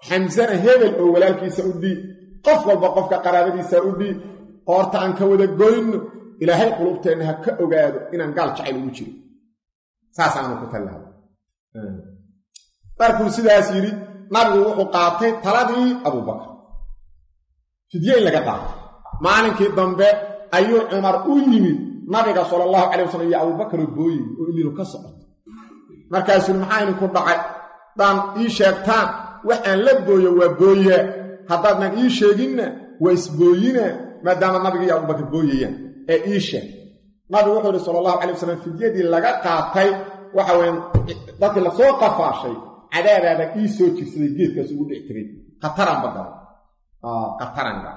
Xamsana hebel oo walaalkiisa u dhiib qof walba qofka qaraabadiisa u dhiib qoorta aan ka wada goyno ilaahay qulubteenna ha ka ogaado inaan gaal jacayl ugu jiro saasaanu ku tallaha markuu sidaas yidhi nabigu wuxuu qaatay taladii abubakar fidye in laga qaatay. Maalinkii dambe ayuu cumar u yimid nabiga sala allahu calay wasalam iyo abuubakaroo booyey oo ilinu ka socoto. Markaasuu maxaa idinku dhacay? Haddaan ii sheegtaan. Wax aan la booyo waa booyaa haddaadnan ii sheeginna waa isbooyinaa maadaama nabiga iyo abubakar booyayaan. Ee ii sheeg nabigu wuxuu yidhi sala allahu calay wasalam fidyadii laga qaatay waxa weyan dadkii la soo qafaashay cadaabaaba ii soo jirsaday geedkaas ugu dhic tegay khataranba galo khataranga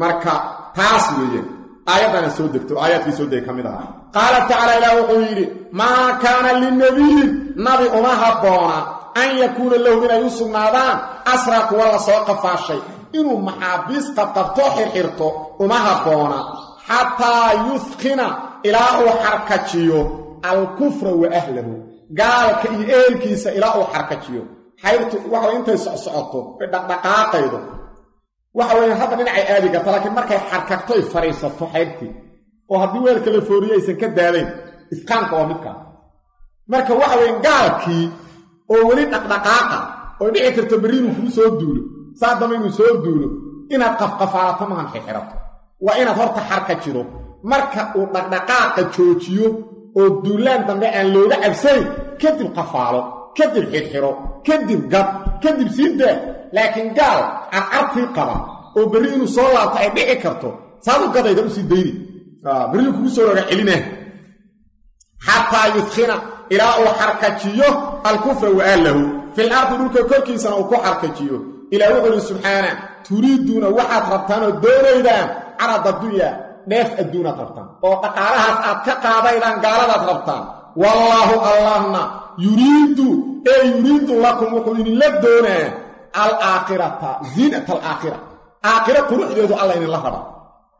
marka taas weeyaan aayaddana soo degto aayaadkii soo degay ka mid ahaa. Qaala tacaala ilaah wuxuu yidhi maa kaana linabiyin nabi uma habboona an yakuuna lahu inay u sugnaadaan asraa kuwa la soo qafaashay. Inuu maxaabiis qabqabto xirxirto uma habboona. Xataa yudkina ilaa uu xarkajiyo alkufra wa ahlahu gaalka iyo eelkiisa ilaa uu xarkajiyo xayrtu waxa intay socsocoto ay dhaqdhaqaaqaydo. Waxa weeyaan hadda dhinacay aadi karta laakiin markay xarkagto ay fadhiisato xayrtii oo haddii weelka la fooriye aysan ka daadayn isqaanka waa midkaa marka waxa weyan gaalkii oo weli dhaqdhaqaaqa oo dhici karto berri inuu kuu soo duulo saa damba inuu soo duulo inaad qafqafaalato mahan xixirato. Waa inaad horta xarka marka uu dhaqdhaqaaqa joojiyo oo duulaan dambe aan looga cabsayn kadib qafaalo kadib xirxiro kadib gad kadib sii daa laakiin gaal carcartii qaba oo berri inuu soo laabto ay dhici karto saadu gadayda u sii dayni berriu kugu soo roga celinah xataa yudkhina ilaa uu xarkajiyo alkufra wa ahlahu. Fil ardi dhulka korkiisana uu ku xarkajiyo. Ilaa wuxuu ihi subxaana turiiduuna waxaad rabtaan oo doonaydaan carada dunya dheef adduunaad rabtaan oo dhaqaalahaas aad ka qaadaydaan gaaladaad rabtaan wallaahu allahna yuriidu ee yuriidu lakum wuxuu idinla doonaa alaakhirata ziinat alaakhira. Aakhiro quruxdeedu alla idinla rabaa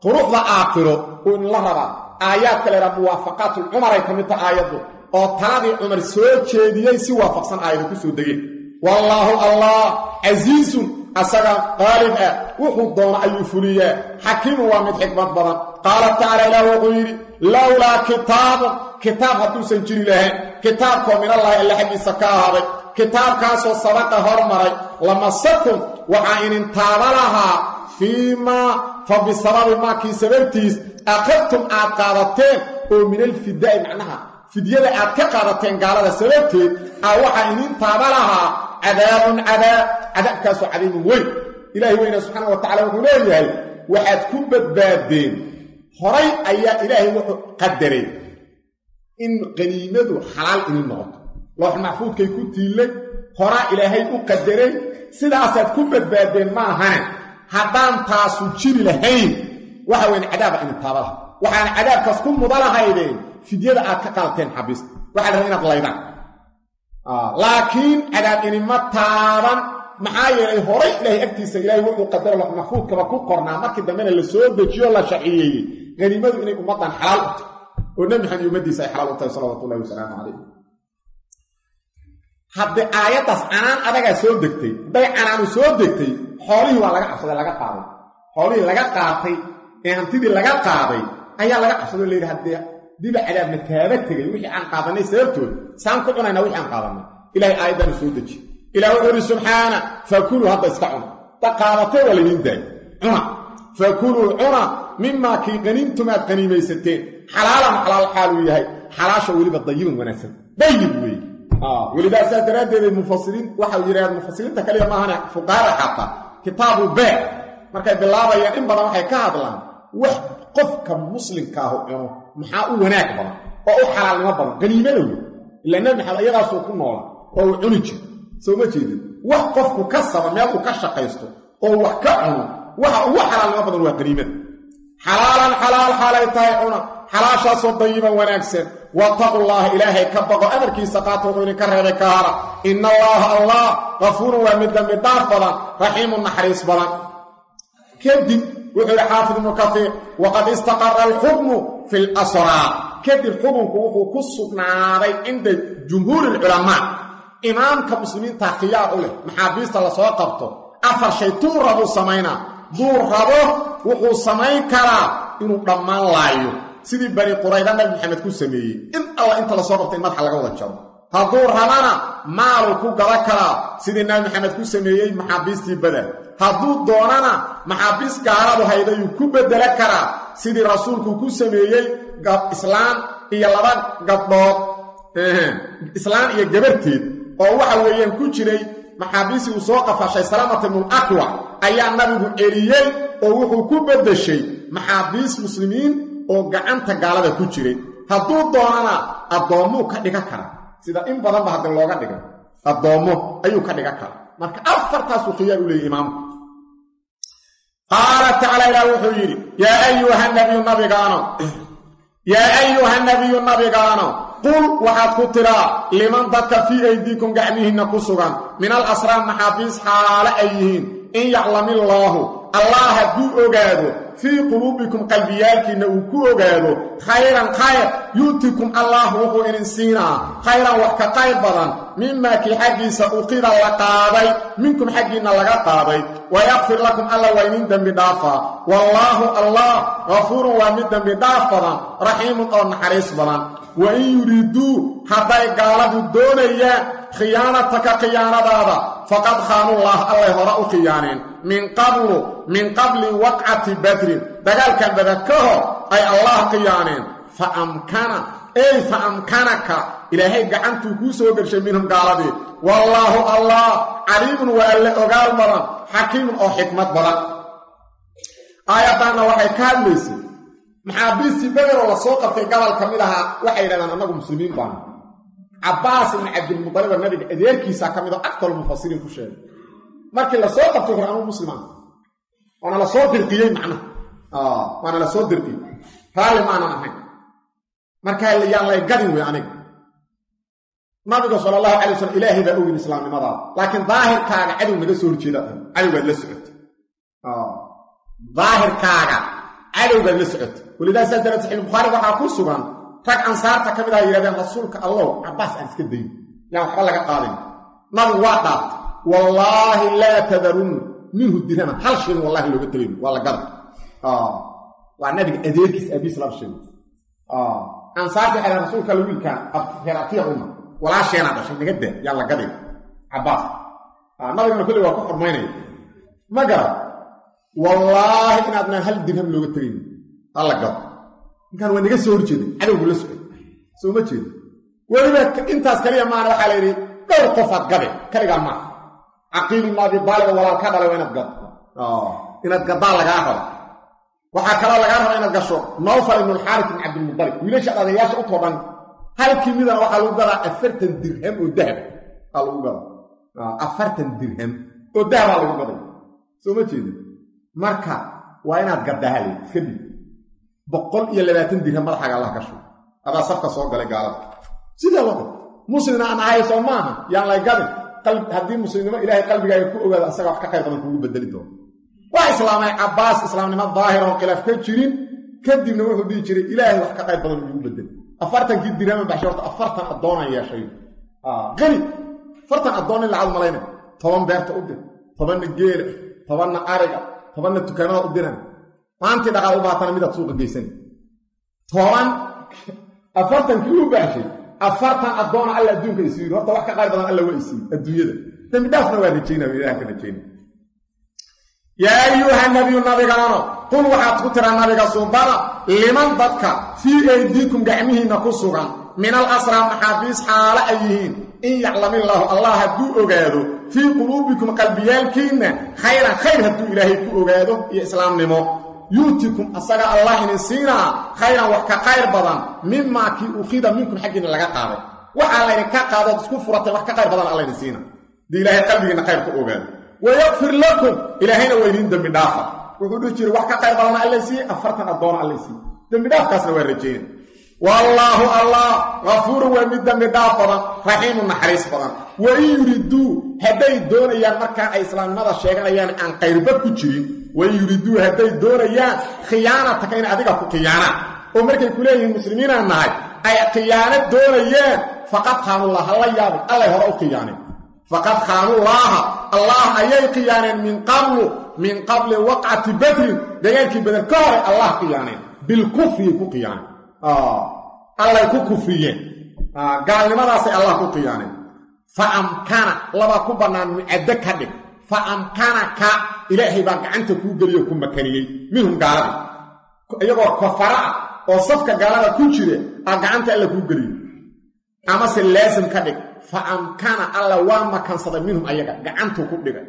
quruxda aakhiro uu idinla rabaa aayaadka leehaa muwaafaqaatulcumaray ka mid ta aayaddu. Oo taladii cumar soo jeediyey si waafaqsan aayada ku soo degeen. Wallaahu allah casiisun asaga qaalib ah. Wuxuu doono ayuu fuliyaa. Xakiimun waa mid xikmad badan qaala tacaala ilaah wuxuu yidhi lowlaa kitaabun kitaab hadduusan jiri lahayn. Kitaabkoo minallahi alle xaggiisa ka ahaaday. Kitaabkaasoo sabaqa hormaray. Lamasakum waxaa inin taaba lahaa fii maa fa bisababi maakii sababtiis akhadtum aad qaadateen oo min alfidaa'i macnaha fidyada aad ka qaadateen gaalada sababteed aa waxaa iniin taaba lahaa cadaabun cadaab cadaabkaasoo cadiimun weyn. Ilaahay weyna subxaana wa tacala wuxuu leeyahay waxaad ku badbaadeen horay ayaa ilaahay wuxuu qadaray in qaniimadu xalaal inin noqoto. Loox maxfuudkay ku tiillay horaa ilaahay u qadaray sidaasaad ku badbaadeen ma ahane haddaan taasu jiri lahayn waxa weyn cadaaba inin taaba laha waxaan cadaabkaas ku muda lahaydeen fidyada aad ka qaadateen xabiista waxaa la rabaa inaad laydaan. Laakiin cadaab inima taaban. Maxaa yeelay horay ilaahay agtiisa ilaahay wuxuu qadara lox maxfuudkaba ku qornaa. Markii dambena la soo dejiyo la shaciyeeyey qaniimadu inay ummaddan xalaal u tahay. Oo nebi maxamed ummaddiisa ay xalaal u tahay salawatu ullahi wasalaamu calayh haddii aayaddaas canaan adagaa soo degtay hadday canaanu soo degtay xoolihii waa laga cabsaday laga qaaday. Xoolihii laga qaatay ee hantidii laga qaaday ayaa laga cabsaday. O layidhi haddee diba cadaabna kaaba tegay wixii aan qaadanay sababtood saan ku cunaynaa wixii aan qaadanay. Ilahay aayaddaanu soo dejiy ilah wuxuu ihi subxaana fakuluu hadda iska cuna. Da qaadatay mimaa kii qaniimtum aad qaniimaysateen xalaalan xalaal xaaluu yahay xalaasha weliba dayiban wanaagsan dayib weeye welidaa saas daraaddeed mufasiriin waxay yidhahdeen mufasiriinta kaliya maahane fuqaara xataa kitaabu beec markay bilaabayaan in badan waxay ka hadlaan wax qofka muslimkaahu cuno maxaa u wanaag badan oo u xalaalnimo badan qaniimada wey ilaa nebi maxamed iyadaasuu ku noola oo uu cuni jir soo ma jeedin wax qofku ka saba meel uu ka shaqaysto oo wax ka cuno waxa ugu xalaalnimo badan waa qaniimada xalaalan xalaal xaalay tahay cuna. Xalaashaasoo dayiban wanaagsan. Wattaqullaaha ilaahay ka baqo amarkiisa qaata wuxuu idinka reebay ka hara. Ina allaaha allah kafuurun waa mid dambi dhaaf badan raxiimun naxariis badan. Kadib wuxuu yidhi xaafid ibnu kaiir waqad istaqara alxukmu fi lasraa kadib xukunku wuxuu ku sugnaaday cinda jumhuuri lculamaa imaamka muslimiinta khiyaar u leh maxaabiista la soo qabto. Afar shay tuu rabuu samaynaa duu rabo wuxuu samayn karaa inuu dhammaan laayo. Sidii bani qurayda nabi maxamed ku sameeyey. In alla inta la soo qabto in madaxa laga wada jaro. Hadduu rabana maaluu ku gada karaa. Sidii nabi maxamed ku sameeyey maxaabiistii bader hadduu doonana maxaabiis gaaladu haydayuu ku beddelo karaa. Sidii rasuulku ku sameeyey islaan iyo laba gabdhood islaan iyo gabarteed oo waxa weeyaan ku jiray maxaabiistii uu soo qafashay salaamata ibnul akwa ayaa nabigu celiyey oo wuxuu ku beddeshay maxaabiis muslimiin oo gacanta gaalada ku jiray. Hadduu doonana addoommuu ka dhiga kara. Sida in badanba haddi looga dhigay addoommo ayuu ka dhiga kara. Marka afartaasuu khiyaar u leeyay imaamku. Qaala tacaala ilaah wuxuu yidhi yaa ayuha nabiyu nabigaano *clears throat* yaa ayuha nabiyu nabigaano qul waxaad ku tiraa liman dadka fii aydiikum gacmihiinna ku sugan min al asraar maxaabiis xaale ay yihiin in yaclamillaahu allah hadduu ogaado fii quluubikum qalbiyaalkiinna uu ku ogaado khayran khayr yu'tikum allah wuxuu idin siinaa khayran wax ka qayb badan mimaa kii xaggiisa uqida la qaaday minkum xaggiinna laga qaaday wayakfir lakum alla waa idin dembi dhaafaa wallaahu allah gafuurun waa mid dembi badan raxiimun oo naxariis badan wa in yuriiduu hadday gaaladu doonayaan khiyaanataka khiyaanadaada faqad khaanullaah allay hore u khiyaaneen. Min qablu min qabli waqcati badrin. Dagaalkan badan ka hor ay allah khiyaaneen. Fa amkana ey fa amkanaka ilaahay gacantuu kuu soo gershay minhum gaaladii. Wallaahu allah caliimun waa alle ogaal badan xakiimun oo xikmad badan. Aayaddaanna waxay ka hadlaysay maxaabiistii bederoo la soo qabtay gobol ka mid ahaa? Waxay yidhahdaan annagu muslimiin baana cabbaas ibnu cabdilmudaliba nabiga adeerkiisaa ka mid oo agtalo mufasiriin ku sheegay. Markii la soo qabtay hore anuu muslimaan waana la soo dirqiyey macnaha waana la soo dirqiyey. Raalli maanan ahayn. Markaa yaan lay gadin wey aniga nabiga sala allahu calay wasalam ilaahay baa ogin islaamnimadaada laakiin daahirkaaga cadow naga soo horjeeda. Cadowgaad la socotay. Daahirkaaga cadowgaad la socotay walidaa saas daraad saxiix bukhaari waxaa ku sugan rag ansaarta ka mid aha yidhahdeen rasuulka allow cabbaas aan iska dayn yaan waxba laga qaadin. Nabigu waa dhaaftay wallaahi laa tadarun minhu dirhaman hal shilin wallahi looga tegayn. Waa la gada waa nabiga adeerkiis aabiis laba shilin ansaarta waxay rasuulka alla wiilkaan heratiya uma walaasheena dhashay naga daa yaan la gadin cabbaas. Nabigana kulli waa ku xurmaynaya. Ma garan wallaahi inaadnaan hal dirham looga tegayn hala gado ninkaan waa naga soo horjeeday cadowgu la socday soo ma jeeda weliba intaas kaliya maana waxaa la yidhi dhowr qofaad gade kaligaa maaha caqiil ibn abi baaliga walaal ka dhalay waa inaad gado inaad gadaa lagaa rabo. Waxaa kaloo lagaa raba inaad gasho nawfal ibnu alxaaris ibn cabdilmudalib wiilasha dhadayaasha utoo dhan halkii midana waxaa lagu gadaa afartan dirham oo dahab. Aa lagu gadaa. Afartan dirham oo dahabaa lagu gaday soo ma jeedin. Marka waa inaad gaddaahale iska dib boqol iyo labaatan dirham madaxaaga allah gasho adaa safka soo galay gaalada. Sidaa loo gado muslimna aan ahay soo maaha. Yaan lay gadin haddii muslimnimo ilaahay qalbigaaga ku ogaado asaga wax ka qayr badan kuugu bedeli doono. Waa islaamay cabbaas islaamnimo daahir oo khilaaf ka jirin. Kadibna wuxuu dhihi jiray ilaahay wax ka qayr badan iigu bedel afartankii dirhama baxshay horta afartan addoonaan yeeshay. Qani afartan addoon in lacag malayna. Toban beerta u dir tobanna geela tobanna ariga tobanna tukaamada u diran maantii dhaqaal u baatana midaad suuqa geysan. Toban afartankii u baashay afartan addoona alla adduunka isiiyi horta wax ka qayr badan alla waa isiiyi adduunyada. Dambi dhaafna waa rajaynaya ilahan ka rajaynaya yaa ayuha nabiyu nabigaano qul waxaad ku tiraa nabiga suubada liman dadka fii aydiikum gacmihiinna ku sugan min al asraa maxaabiis xaalo ay yihiin in yaclamillaahu allah hadduu ogaado fii quluubikum qalbiyaalkiinna khayran khayr hadduu ilaahay ku ogaado iyo islaamnimo yuutikum asaga allah idin siinaa khayran wax ka qayr badan mimaa kii ukhida minkum xaggiinna laga qaaday. Waxaa laydinka qaadood isku furatay wax ka qayr badan alla idin siina. Haddii ilaahay qalbigiinna khayr ku ogaado wayakfir lakum ilaahayna waa idiin dembi dhaafa. Wuxuu dhihi jiray wax ka qayr badana alla siiyey afartan addoona alla siiyey dembi dhaafkaasna waa rajayna wallaahu allah kafuurun waa mid dembi dhaaf badan raxiimu naxariis badan. Wa in yuriduu hadday doonayaan markaa ay islaamnimada sheeganayaan aan qayrba ku jirin wain yuriduu hadday doonayaan khiyaanataka in adiga ku khiyaanaan oo markay ku leeyihiin muslimiinaan nahay ay khiyaano doonayaan faqad khaanullah hala yaabin allay hore u khiyaaneen faqad khaanullaaha allah ayay khiyaaneen min qablu min qabli waqcati badrin dagaalkii bader ka hore allah khiyaaneen bilkufriyay ku khiyaaneen allay ku kufriyeen gaalnimadaasay allah ku khiyaaneen fa amkana labaa ku bannaan mucaddo ka dhig. Fa amkanaka ilaahay baa gacanta kuu geliyo ku makaniyey. Minhum gaaladii iyagoo kafara ah oo safka gaalada ku jire aa gacanta alla kuu geliyo. Amase laasim ka dhig. Fa amkana alla waa makansaday minhum ayaga gacantuu ku dhigay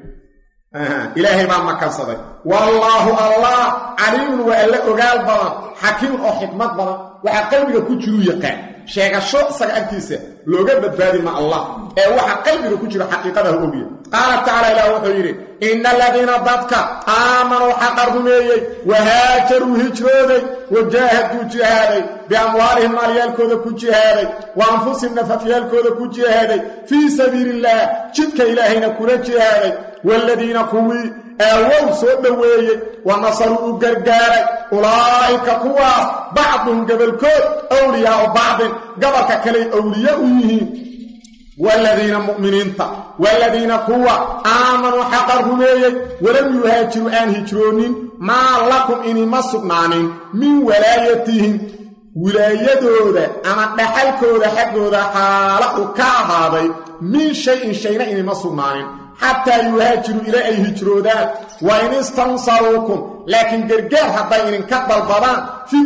ilaahay baa makansaday. Wallaahu allah caliimun waa alla ogaal badan xakiimun oo xikmad badan. Waxaa qalbiga ku jiruu yaqaan. Sheegasho isaga agtiisa looga badbaadi ma allah. Ee waxa qalbiga ku jiro xaqiiqadaha ogya qaala tacaala ilaah wuxuu yidhi ina aladiina dadka aamanuu xaqa rumeeyey wahaajaruu hijrooday wajaahaduu jihaaday biamwaalihim maalyaalkooda ku jihaaday wa anfusihim nafafyaalkooda ku jihaaday fii sabiili illaah jidka ilaahayna kula jihaaday waaladiina kuwii aawow soo dhoweeyey wa nasaruu u gargaaray ulaa'ika kuwaas bacduhum gabalkood awliyaau bacdin gabalka kaley awliye u yihiin waaladiina mu'miniinta waaladiina kuwa aamanuu xaqa rumeeyey walam yuhaajiruu aan hijroonin maa lakum inima sugnaanin min walaayatihim wilaayadooda ama dhaxalkooda xaggooda xaala u ka ahaaday min shay-in shayna inima sugnaanin xataa yuhaajiruu ilaa ay hijroodaan wa in istansaruukum laakiin gargaar hadday idinka dalbadaan fi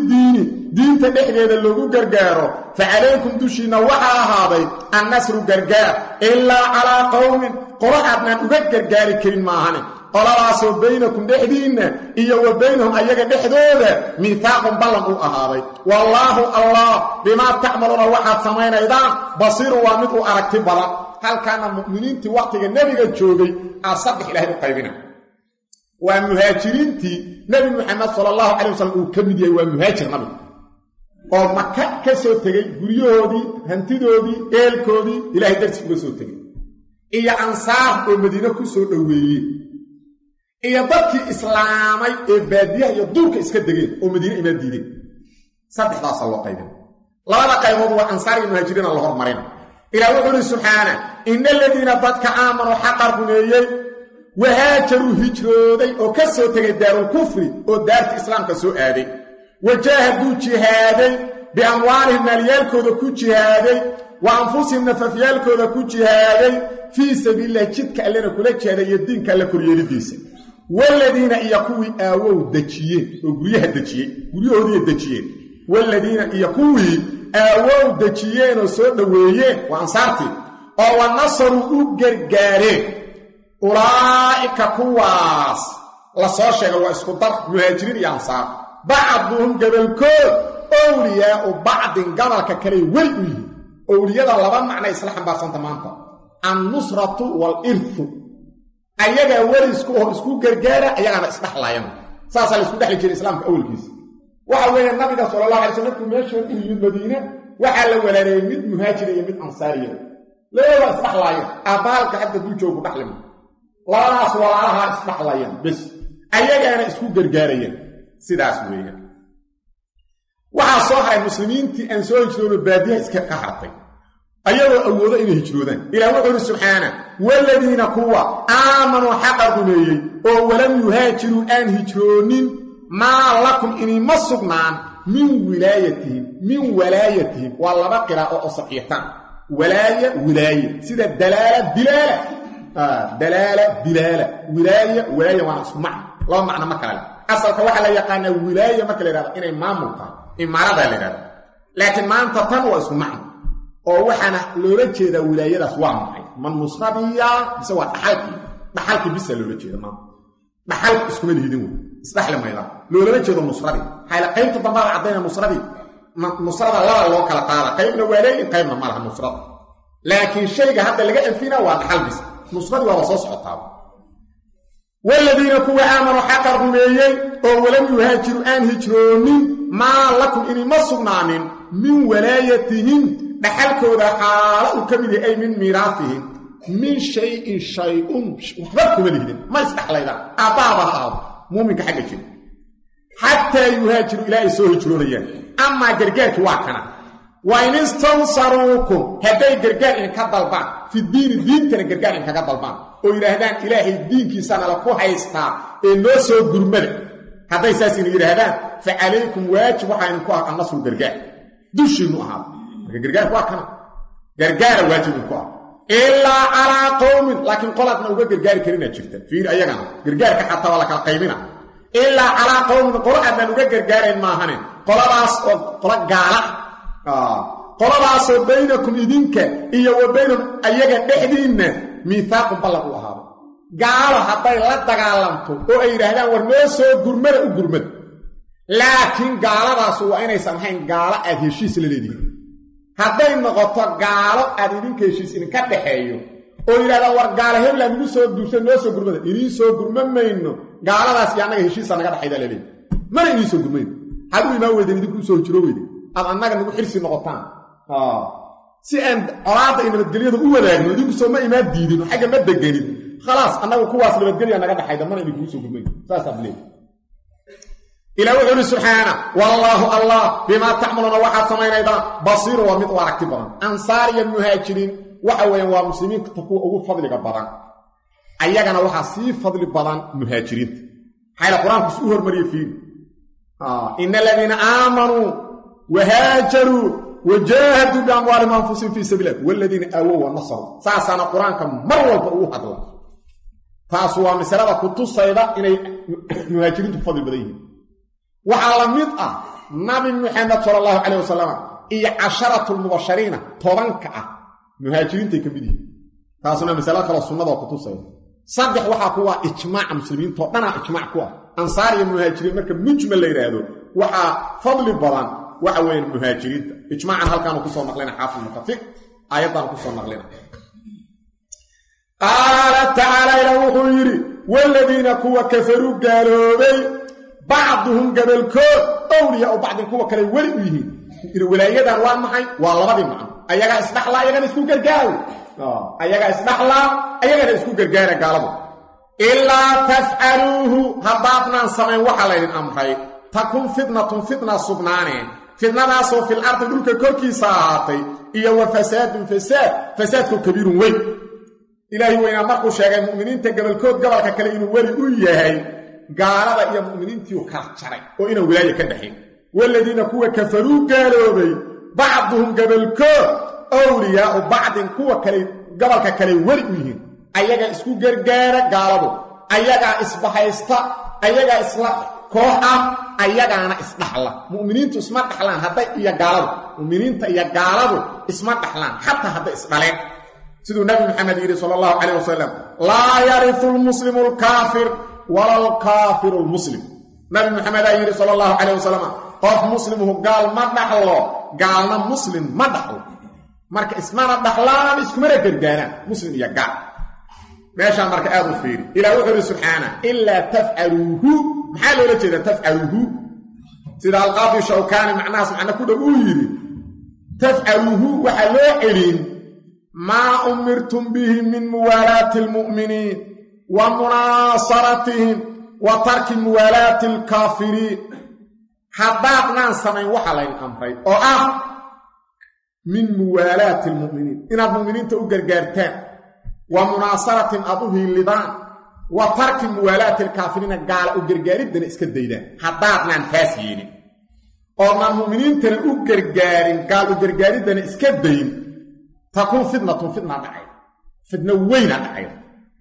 diinta dhexdeeda lagu gargaaro fa calaykum dushiinna waxaa ahaaday annasru gargaar ilaa calaa qowmin qolo aadnaan uga gargaari karin maahane. Qoladaasoo baynakum dhexdiinna iyo wa baynahum ayaga dhexdooda miihaaqun ballan u ahaaday. Wallaahu allah bimaa tacmaluuna waxaad samaynaydaan basiirun waa mid u aragti badan. Halkaana mu'miniintii wakhtiga nebiga joogay aa saddex ilaahay u qaybina. Waa muhaajiriintii nebi muxamed sala allahu calay wasalam uu ka mid yahay waa muhaajir nabiga oo maka ka soo tegey guryahoodii hantidoodii eelkoodii ilaahay darsi uga soo tegey iyo ansaar oo madiine ku soo dhoweeyey. Iyo dadkii islaamay ee baadiyaha iyo duurka iska degeen oo madiine imaa diideen. Saddexdaasa loo qaybin. Labada qaybood waa ansaar iyo muhaajiriina la hormarina. Ilaah wuxuu uhi subxaana ina aladiina dadka aamanuu xaqa rumeeyey wahaajaruu hijrooday oo ka soo tegay daarulkufri oo daarta islaamka soo aaday wajaahaduu jihaaday biamwaalihim maalyaalkooda ku jihaaday wa anfusihim nafafyaalkooda ku jihaaday fii sabiililah jidka allena kula jihaaday iyo diinka alle koryeelidiisa. Waaladiina iyo kuwii aawow dejiyeen oo guryaha dejiyey guryahoodiiya dejiyeen. Waladiina iyo kuwii aawow dejiyeen oo soo dhoweeyeen waa ansaartii oo wa nasaruu u gargaareen. Ulaa'ika kuwaas la soo sheegay waa isku dar muhaajiriin iyo ansaar bacduhum gabalkood owliyaau bacdin gabalka kaley weli u yihiin. Owliyada laba macnay isla xambaarsanta maanta. Annusratu waalirfu ayagaa weli isku oo isku gargaara ayagaana isdhexlayan saasaa la isku dhexli jiray islaamka awalkiisa waxa weeye nabiga sala allahu alay sl markuu meeshood u yimid madiine waxaa la walaareeyey mid muhaajira iyo mid ansaariya labada isdhexlaaya aabbaalka hadda dul joogu dhexlima labadaas walaalahaa isdhexlayaan bes. Ayagaana isku gargaarayaan sidaas weeyaan. Waxaa soo haray muslimiintii aan soo hijroono baadiyaha iska ka hartay ayagoo awoodo inay hijroodaan. Ilaah wuxuu uhi subxaana waladiina kuwa aamanuu xaqa rumeeyey oo walam yuhaajiruu aan hijroonin maa lakum inima sugnaan min wilaayatihim min walaayatihim. Waa laba qiraa'o oo saxiixtaan. Walaaya wilaaye. Sida dalaala dilaala dalaala dilaala wilaaya walaaya waana isku macno laba macno ma kale asalka waxaa la yaqaanaa wilaaya marka la yhahdo inay maamul tahay imaaradaa la yhahda laakiin maanta tan waa isku macno oo waxaana loola jeedaa wilaayadaas waa maxay? Ma nusradiya mise waa dhaxalkii? Dhaxalkii bisa loola jeeda maanta. Dhaxal iskuma lihidin wey isdhaxli mayda. Loolama jeedo nusradii maxaa qaybta dambaada caddayna nusradii nusrada laba loo kala qaada. Qaybna waa leeyin qaybna ma laha nusrada. Laakiin shayga hadda laga anfina waa dhaxal bis nusradii waaba soo socotaaba waladiina kuwa aamanuu xaqa rumeeyey oo walam yuhaajiru aan hijroonin maa lakum inima sugnaanin min walaayatihim dhaxalkooda xaalo uu ka mid yahay ay min miiraafihim min shayin shay-un waxba kuma lihdin ma isdhexlaydaan aabbaaba ha aado muuminka xagga jira xataa yuhaajiru ilaa ay soo hijroonayaan amaa gargaarkii waa kana wa in istansaruukum hadday gargaar idinka dalbaan fi diini diintana gargaar idinkaga dalbaan oo yidhaahdaan ilaahay diinkiisana la ku haystaa ee noo soo gurmada hadday saasina yidhaahdaan fa calaykum waajib waxaa idinku ah annasru gargaar dushiinnu ahaada marka gargaarku waa kana gargaara waajib idinku ah ilaa calaa qowmin laakiin qolaadna uga gargaari karinaa jirta fiir ayagana gargaarka xataa waa la kala qaybina ilaa calaa qowmin qolo aadnaan uga gargaarayn maahane qoladaas oo qolo gaala qoladaasoo baynakum idinka iyo wa baynahum ayaga dhexdiinna miihaaqu ballan u ahaado gaalo hadday la dagaalamto oo ay yidhaahdaan war noo soo gurmada u gurmada laakiin gaaladaasu waa inaysan ahayn gaalo aad heshiis la leedihiin. Hadday noqoto gaalo aad idinka heshiis idinka dhaxeeyo oo yidhahdaan war gaalo heblaad igu soo duursa noo soo gurmada idiin soo gurma mayno. Gaaladaas iyo annaga heshiisa naga dhaxaydaa laleeyahy mana idiin soo gurmayno u imaan weydeen idinku u soo hijro weyden aad annaga nagu xirsi noqotaan. Si aan colaadda iyo nabadgelyada u wadaagno idinku soo ma imaan diidin oo xagga ma deganin khalaas annagu kuwaas nabadgelya naga dhaxayda mana idinkuu soo gurmayno saasaad leeyahy ilaa wuxuu uhi subxaana wallaahu allah bimaa tacmaluuna waxaad samaynaydaan basiiru waa mid u aragti badan. Ansaar iyo muhaajiriin waxa weeyaan waa muslimiinta kuwa ugu fadliga badan. Ayagana waxaa sii fadli badan muhaajiriinta. Maxaa yla qur'aanku isu hormariyey fiiri. Ina aladiina aamanuu wahaajaruu wajaahaduu biamwaalihim anfusihim fii sabiilah waladiina aawow wa nasaru saasaana qur'aanka mar walba ugu hadla taasu waa masalada ku tusayda inay muhaajiriintu fadli badan yihiin waxaa la mid ah nabi muxamed sala allahu calayh wasalam iyo casharatu lmubashariina tobanka ah muhaajiriintay ka mid yihiin taasuna masalo kaloo sunnadoo ku tusaya saddex waxaa kuwa ijmaaca muslimiintao dhanaa ijmaac ku ah ansaar iyo muhaajiriin marka mujmal la yidhaahdo waxaa fadli badan waxa weeyaan muhaajiriinta. Ijmaacan halkaanu ku soo naqlina xaafid mukafi aayaddaanu ku soo naqlina qaala tacaala ilaa wuxuu yidhi waladiina kuwa kafaruu gaaloobay bacduhum gabalkood owliyaa u bacdin kuwa kale weli u yihiin. Walaayadan waa maxay? Waa labadii macno. Ayagaa isdhaxlaa ayagana isku gargaara ayagaa isdhaxlaa ayagana isku gargaara gaaladu. Ilaa tafcaluuhu haddaadnaan samayn waxaa laydin amray takun fitnatun fitna sugnaaneen fitnadaasoo fil ardi dhulka korkiisa ahaatay iyo wa fasaadun fasaad fasaadku kabiirun weyn. Ilaahi weynaa markuu sheegay mu'miniinta gabalkood gabalka kale inuu weli u yahay gaalada iyo mu'miniintiiu kala jaray oo inaan wilaaye ka dhaxayn waladiina kuwa kafaruu gaaloobay bacduhum gabalkood owliyaau bacdin kuwa kale gabalka kale weli u yihiin. Ayagaa isku gargaara gaaladu ayagaa isbahaysta ayagaa isla koox ah ayagaana isdhaxla mu'miniintu isma dhaxlaan hadday iyo gaaladu mu'miniinta iyo gaaladu isma dhaxlaan xataa hadday isdhaleen siduu nabi maxamed yidhi sala allahu calayh wasalam laa yarifu lmuslimu alkaafir wala alkaafiru lmuslim nabi maxamedaa yidhi sala allahu calayh wasalam qof muslimuhu gaal ma dhaxlo gaalna muslim ma dhaxlo marka ismana dhaxlaan iskumana gargaaraan muslim iyo gaal meeshaan marka aad u fiiri ilah wuxuu ihi subxaana ilaa tafcaluuhu maxaa loola jeedaa tafcaluuhu? Sida alqaadi shawkaani macnahaas macna ku dhow uu yidhi tafcaluuhu waxaa loo celin maa umirtum bihi min muwaalaati almu'miniin wa munaasaratihim wa tarki muwaalaati alkaafiriin haddaadnaan samayn waxa layn amray oo ah min muwaalaati almu'miniin inaad mu'miniinta u gargaartaan wa munaasaratin aad u wa tarki muwaalaati alkaafiriina gaala u gargaariddana iska daydaan haddaadnaan taas yeelin oodnaan mu'miniintana u gargaarin gaal u gargaariddana iska dayn takuun fitnatun fitna dhacay fitno weyna dhacayda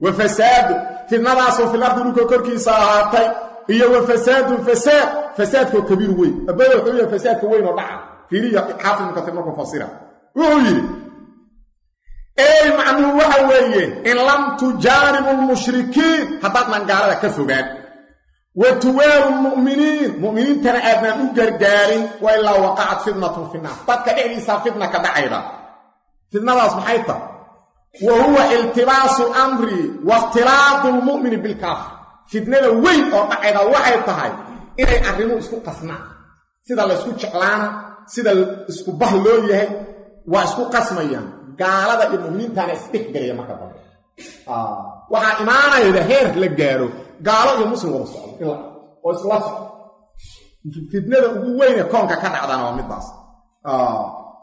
wa fasaadu fitnadaasoo fil ardi dhulka korkiisa ahaatay iyo wa fasaadun fasaad fasaadkoo kabiir weyn abada wuxuu yahay fasaadka weyn oo dhaca fiiriya xaafid ibnu katiir markuu fasira wuxuu yidhi ey macnuhu waxa weeye in lam tujaanibu lmushrikiin haddaadnaan gaalada ka fogaan wa tuwaalu lmu'miniin mu'miniintana aadnaan u gargaarin. Wa ilaa waqacat fitnatun fi naar dadka dhexdiisaa fitna ka dhacayda. Fitnadaas maxay tahay wa huwa iltibaasu amri wa ikhtilaadu lmu'mini bilkaafir fitnada weyn oo dhacayda waxay tahay inay arrimuhu isku qasnaan. Sida laysku jeclaana sida isku bah loo yahay waa isku qasmayaan gaalada iyo mu'miniintaana isdhexgelaya marka dambe. Waxaa imaanayda heer la gaaro gaalo iyo muslim wada socdo oo isla socdo. Fitnada ugu weyne koonka ka dhacdana waa middaas.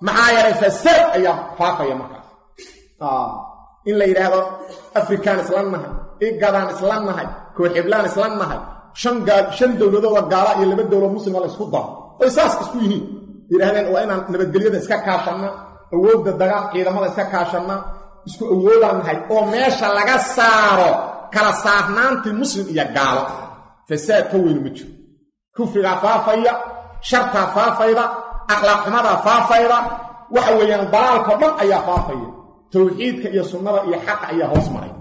Maxaa yeelay fasaad ayaa faafaya markaas in la yidhaahdo afrikaan isla nahay igadaan isla nahay kooxiblaan isla nahay shan dowladooda gaala iyo laba dowlad muslima la isku daro. Oy saas isku yihiin yidhahdeen waa inaan nabadgelyada iska kaashanna awoodda dagaal ciidamada iska kaashanna isku awoodaan nahay oo meesha laga saaro kala saarnaantii muslim iyo gaalo. Fasaad ka weynu ma jiro. Kufrigaa faafaya shartaa faafayda akhlaaq xumadaa faafayda waxa weeyaan dalaalkao dhan ayaa faafaya. Towxiidka iyo sunnada iyo xaqa ayaa hoos maray.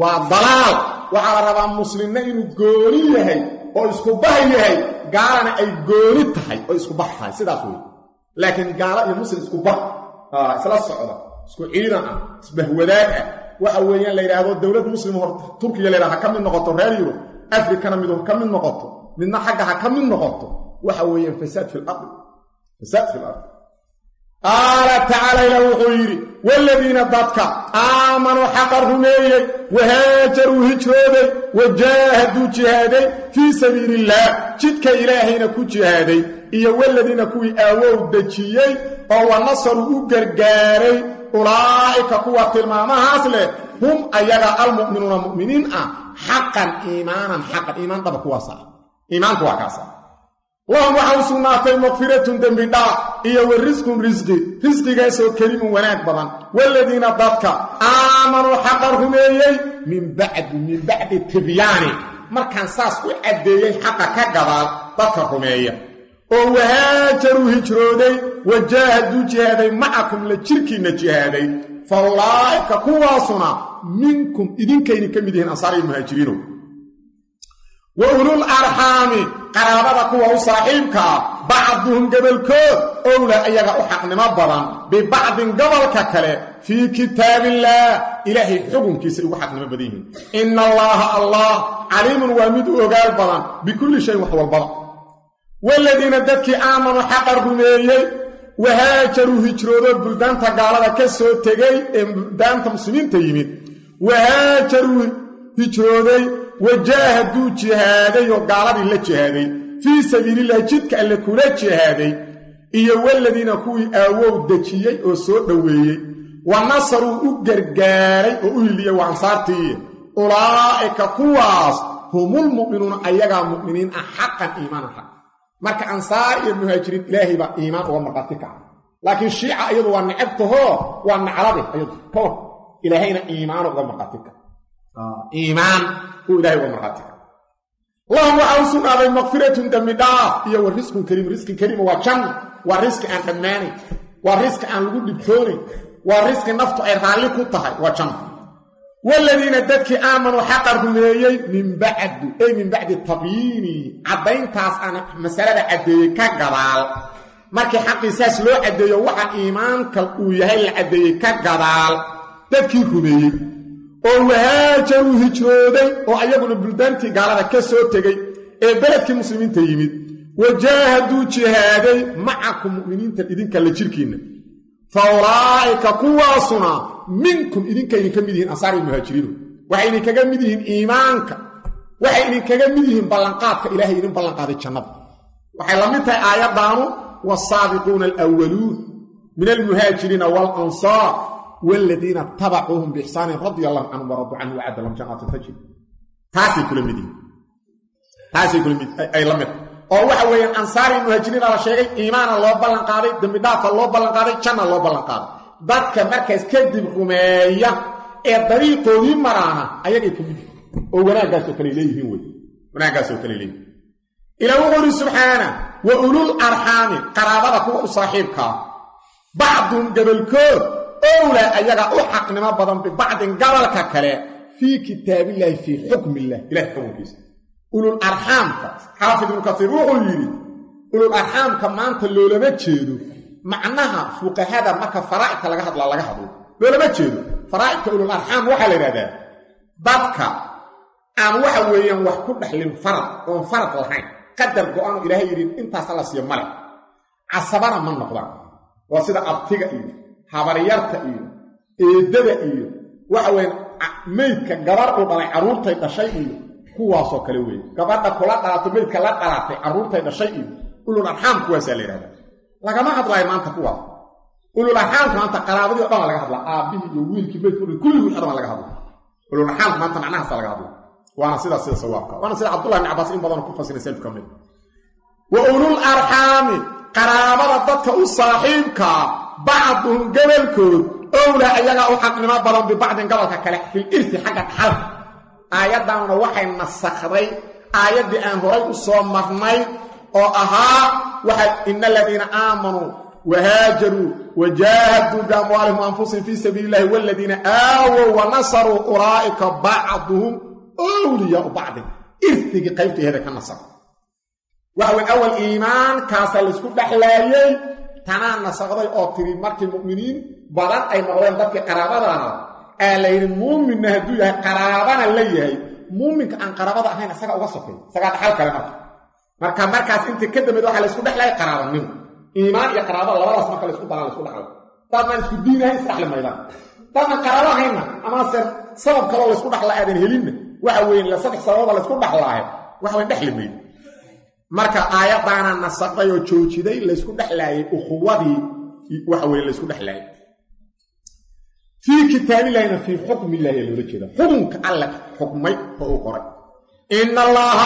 Waa dalaal. Waxaa la rabaa muslimna inuu gooni yahay oo isku bah yahay. Gaalana ay gooni tahay oo isku bah tahay. Sidaas wey laakiin gaalo iyo muslim isku bah isla socda. Isku ciidan ah isbahwadaag ah. Waxa weeyaan la yidhaahdo dowlad muslim turkiya la yidhahdo ha ka mid noqoto reer yurub. Afrikana mid ka mid noqoto. Midna xagga ha ka mid noqoto. Waxa weeyaan fasaad fi lardi fasaad fi lardi qaala tacaala ilah wuxuu yidhi waaladiina dadka aamanuu xaqa rumeeyey wahaajaruu hijrooday wajaahaduu jihaaday fii sabiili illaah jidka ilaahayna ku jihaaday iyo waladiina kuwii aawow dejiyey oo wa nasaruu u gargaaray ulaa'ika kuwa tilmaamahaas leh hum ayaga almu'minuuna mu'miniin ah xaqan iimaanan xaqan iimaan dhaba kuwaas ah iimaanku waa kaasa lahum waxaa u sugnaatay makfiratun dembi dhaaf iyo wa risqun risqi risqigaasoo kelimun wanaag badan. Waaladiina dadka aamanuu xaqan rumeeyey min bacdi min bacdi tibyaani markaan saas u caddeeyey xaqa ka gadaal dadka rumeeya oo wahaajaruu hijrooday wajaahaduu jihaaday macakum la jirkiinna jihaaday. Fa ulaa'ika kuwaasuna minkum idinkayni ka mid yihiin ansaariyo muhaajiriinow wa ulul arxaami qaraabada kuwa u saaxiibkaa bacduhum gobolkood owla ayaga u xaqnimo badan bibacdin gobolka kale fii kitaabillaah ilaahay xukunkiisa ugu xaqnimo badan yihiin. Ina allaaha allah caliimun waa mid u ogaal badan bikulli shayin wax walbaba waladiina dadkii aamanuu xaqa rumeeyey wahaajaruu hijroodo buldaanta gaalada ka soo tegey ee buldaanta muslimiinta yimid wahaajaruu hijrooday wajaahaduu jihaaday oo gaaladii la jihaaday fii sabiilillahi jidka alle kula jihaaday iyo waladiina kuwii aawow dejiyey oo soo dhoweeyey wa nasaruu u gargaaray oo u hiliyey waa ansaartii ulaa'ika kuwaas humulmu'minuuna ayagaa mu'miniin ah xaqan iimaanan xaq marka ansaar iyo muhaajiriin ilaahay baa iimaan uga marqati kaca laakiin shiica iyadu waa necabtahoo waa naclade iyadu kawar ilaahayna iimaanu uga marqati kaca iimaan uu ilahay uga marqati kaca lahum waxaa u sugnaaday makfiratun dembi dhaaf iyo wa risqun kariim. Risqi kariima waa janno waa risqi aan dhammaanayn waa risqi aan lagu dhibtoonayn waa risqi naftu ay raalli ku tahay waa janno waaladiina dadkii aamanuu xaqa rumeeyey min bacdu ey min bacdi tabyiini caddayntaas aan masalada caddeeyey ka gadaal markii xaqii saas loo caddeeyo waxa iimaanka uu yahay la caddeeyey ka gadaal dadkii rumeeyey oo wahaajaruu hijrooday oo ayaguna buldaantii gaalada ka soo tegey ee beledkii muslimiinta yimid wajaahaduu jihaaday macakum mu'miniinta idinka la jirkiinna fa ulaa'ika kuwaasuna minkum idinka idinka mid yihiin ansaar muhaajiriinu waxay idin kaga mid yihiin iimaanka. Waxay idin kaga mid yihiin ballanqaadka ilaahay idin ballanqaaday jannada. Waxay la mid tahay aayaddaanu waasaabiquuna alwaluun min almuhaajiriina waalansaar waladiina tabacuuhum biixsaanin radia allahu canhum waradu canhu wacadalahum janaatin tajri. Taasay kula mid yihiin. Taasay kula miday la mid. Oo waxa weeyaan ansaari muhaajiriina la sheegay iimaana loo ballanqaaday dembidhaafa loo ballanqaaday janna loo ballanqaaday dadka markaas kadib rumeeya ee dariiqoodii maraana ayagay ka mid oo wanaaggaasoo kale leeyihiin wey. Wanaaggaasoo kale leeyihiin ilaa wuxuu uhi subxaana wa ulul arxaami qaraabada kuwa u saaxiibkaa bacdun gabalkood owlaa ayaga u xaqnimo badan bibacdin gabalka kale fii kitaabillaahi fii xukmi illah ilahay xukunkiisa. Ulul arxaamka xaafid ibnu kasiir wuxuu yidhi ulul arxaamka maanta loolama jeedo macnaha fuqahada marka faraa'idka laga hadlaa laga hadlo. Loolama jeedo. Faraa'idka ulul arxaam waxaa la yidhahdaa dadka aan waxa weeyaan wax ku dhexlin farad oon farad lahayn qadar go'aanu ilaahay yidhi intaas alla siiyo male. Casabana ma noqdaan. Waa sida abtiga iyo habaryarta iyo eeddada iyo waxa weeye meydka gabar uu dhalay carruurtay dhashay iyo kuwaasoo kale weeye gabadha kula dhalato meydka la dhalatay carruurtay dhashay iyo ulul arxaam kuwaasaa la yidhahdaa lagama hadlaayo maanta kuwaas ulul arxaamka maanta qaraabadii o dhan waa laga hadlaa. Aabbihii iyo wiilkii meydku dhan kulligii wixi dhan waa laga hadlaa. Ulul arxaamka maanta macnahaasa laga hadlaa. Waana sidaas sida sawaabka. Waana sida cabdullahi bn cabaas in badanoo ku fasiray self ka wa ulul arxaami qaraabada dadka u saaxiibkaa bacduhum gobolkood owlaa ayagaa u xaqnimo badan bibacdin gobolka kale fil irsi xagga dhaxalka aayaddanuna waxay nasakhday aayaddii aan horay u soo marnay oo ahaa waxa ina aladiina aamanuu wahaajaruu wajaahaduu biamwaalihim waanfusihim fii sabiili illahi waladiina aawow wa nasaruu ulaa'ika bacduhum owliyaau bacdin irtigii qaybteeda ka nasar waxa weye awal iimaankaasaa laysku dhexlaayey tanaa nasaqday oo tiri markii mu'miniin badan ay noqdeen dadkii qaraabadaana aa la yidhi muuminna hadduu yahay qaraabana la yahay muuminka aan qaraabada ahayn isaga uga sokay isagaa dhaxal kale marka marka markaas intii ka dambeed waxaa laysku dhexlaayay qaraabanimo iimaan iyo qaraabada labadaas marka laysku daraa laysku dhexlay daadnaan isku diinahayn isdhexli maydaan daadnaan qaraabo ahayna amase sabab kaloo laysku dhexla aadan helinna waxa weeye la saddex sabababa laysku dhexlaayo waxa weye dhexli mayd marka aayaddaana nasaqday oo joojiday laysku dhexlaayay ukhuwadii waxa weye laysku dhexlaayay fii kitaabillahina fii xukmi illahi ayaa loola jeeda xukunka alle xukmay oo uu qoray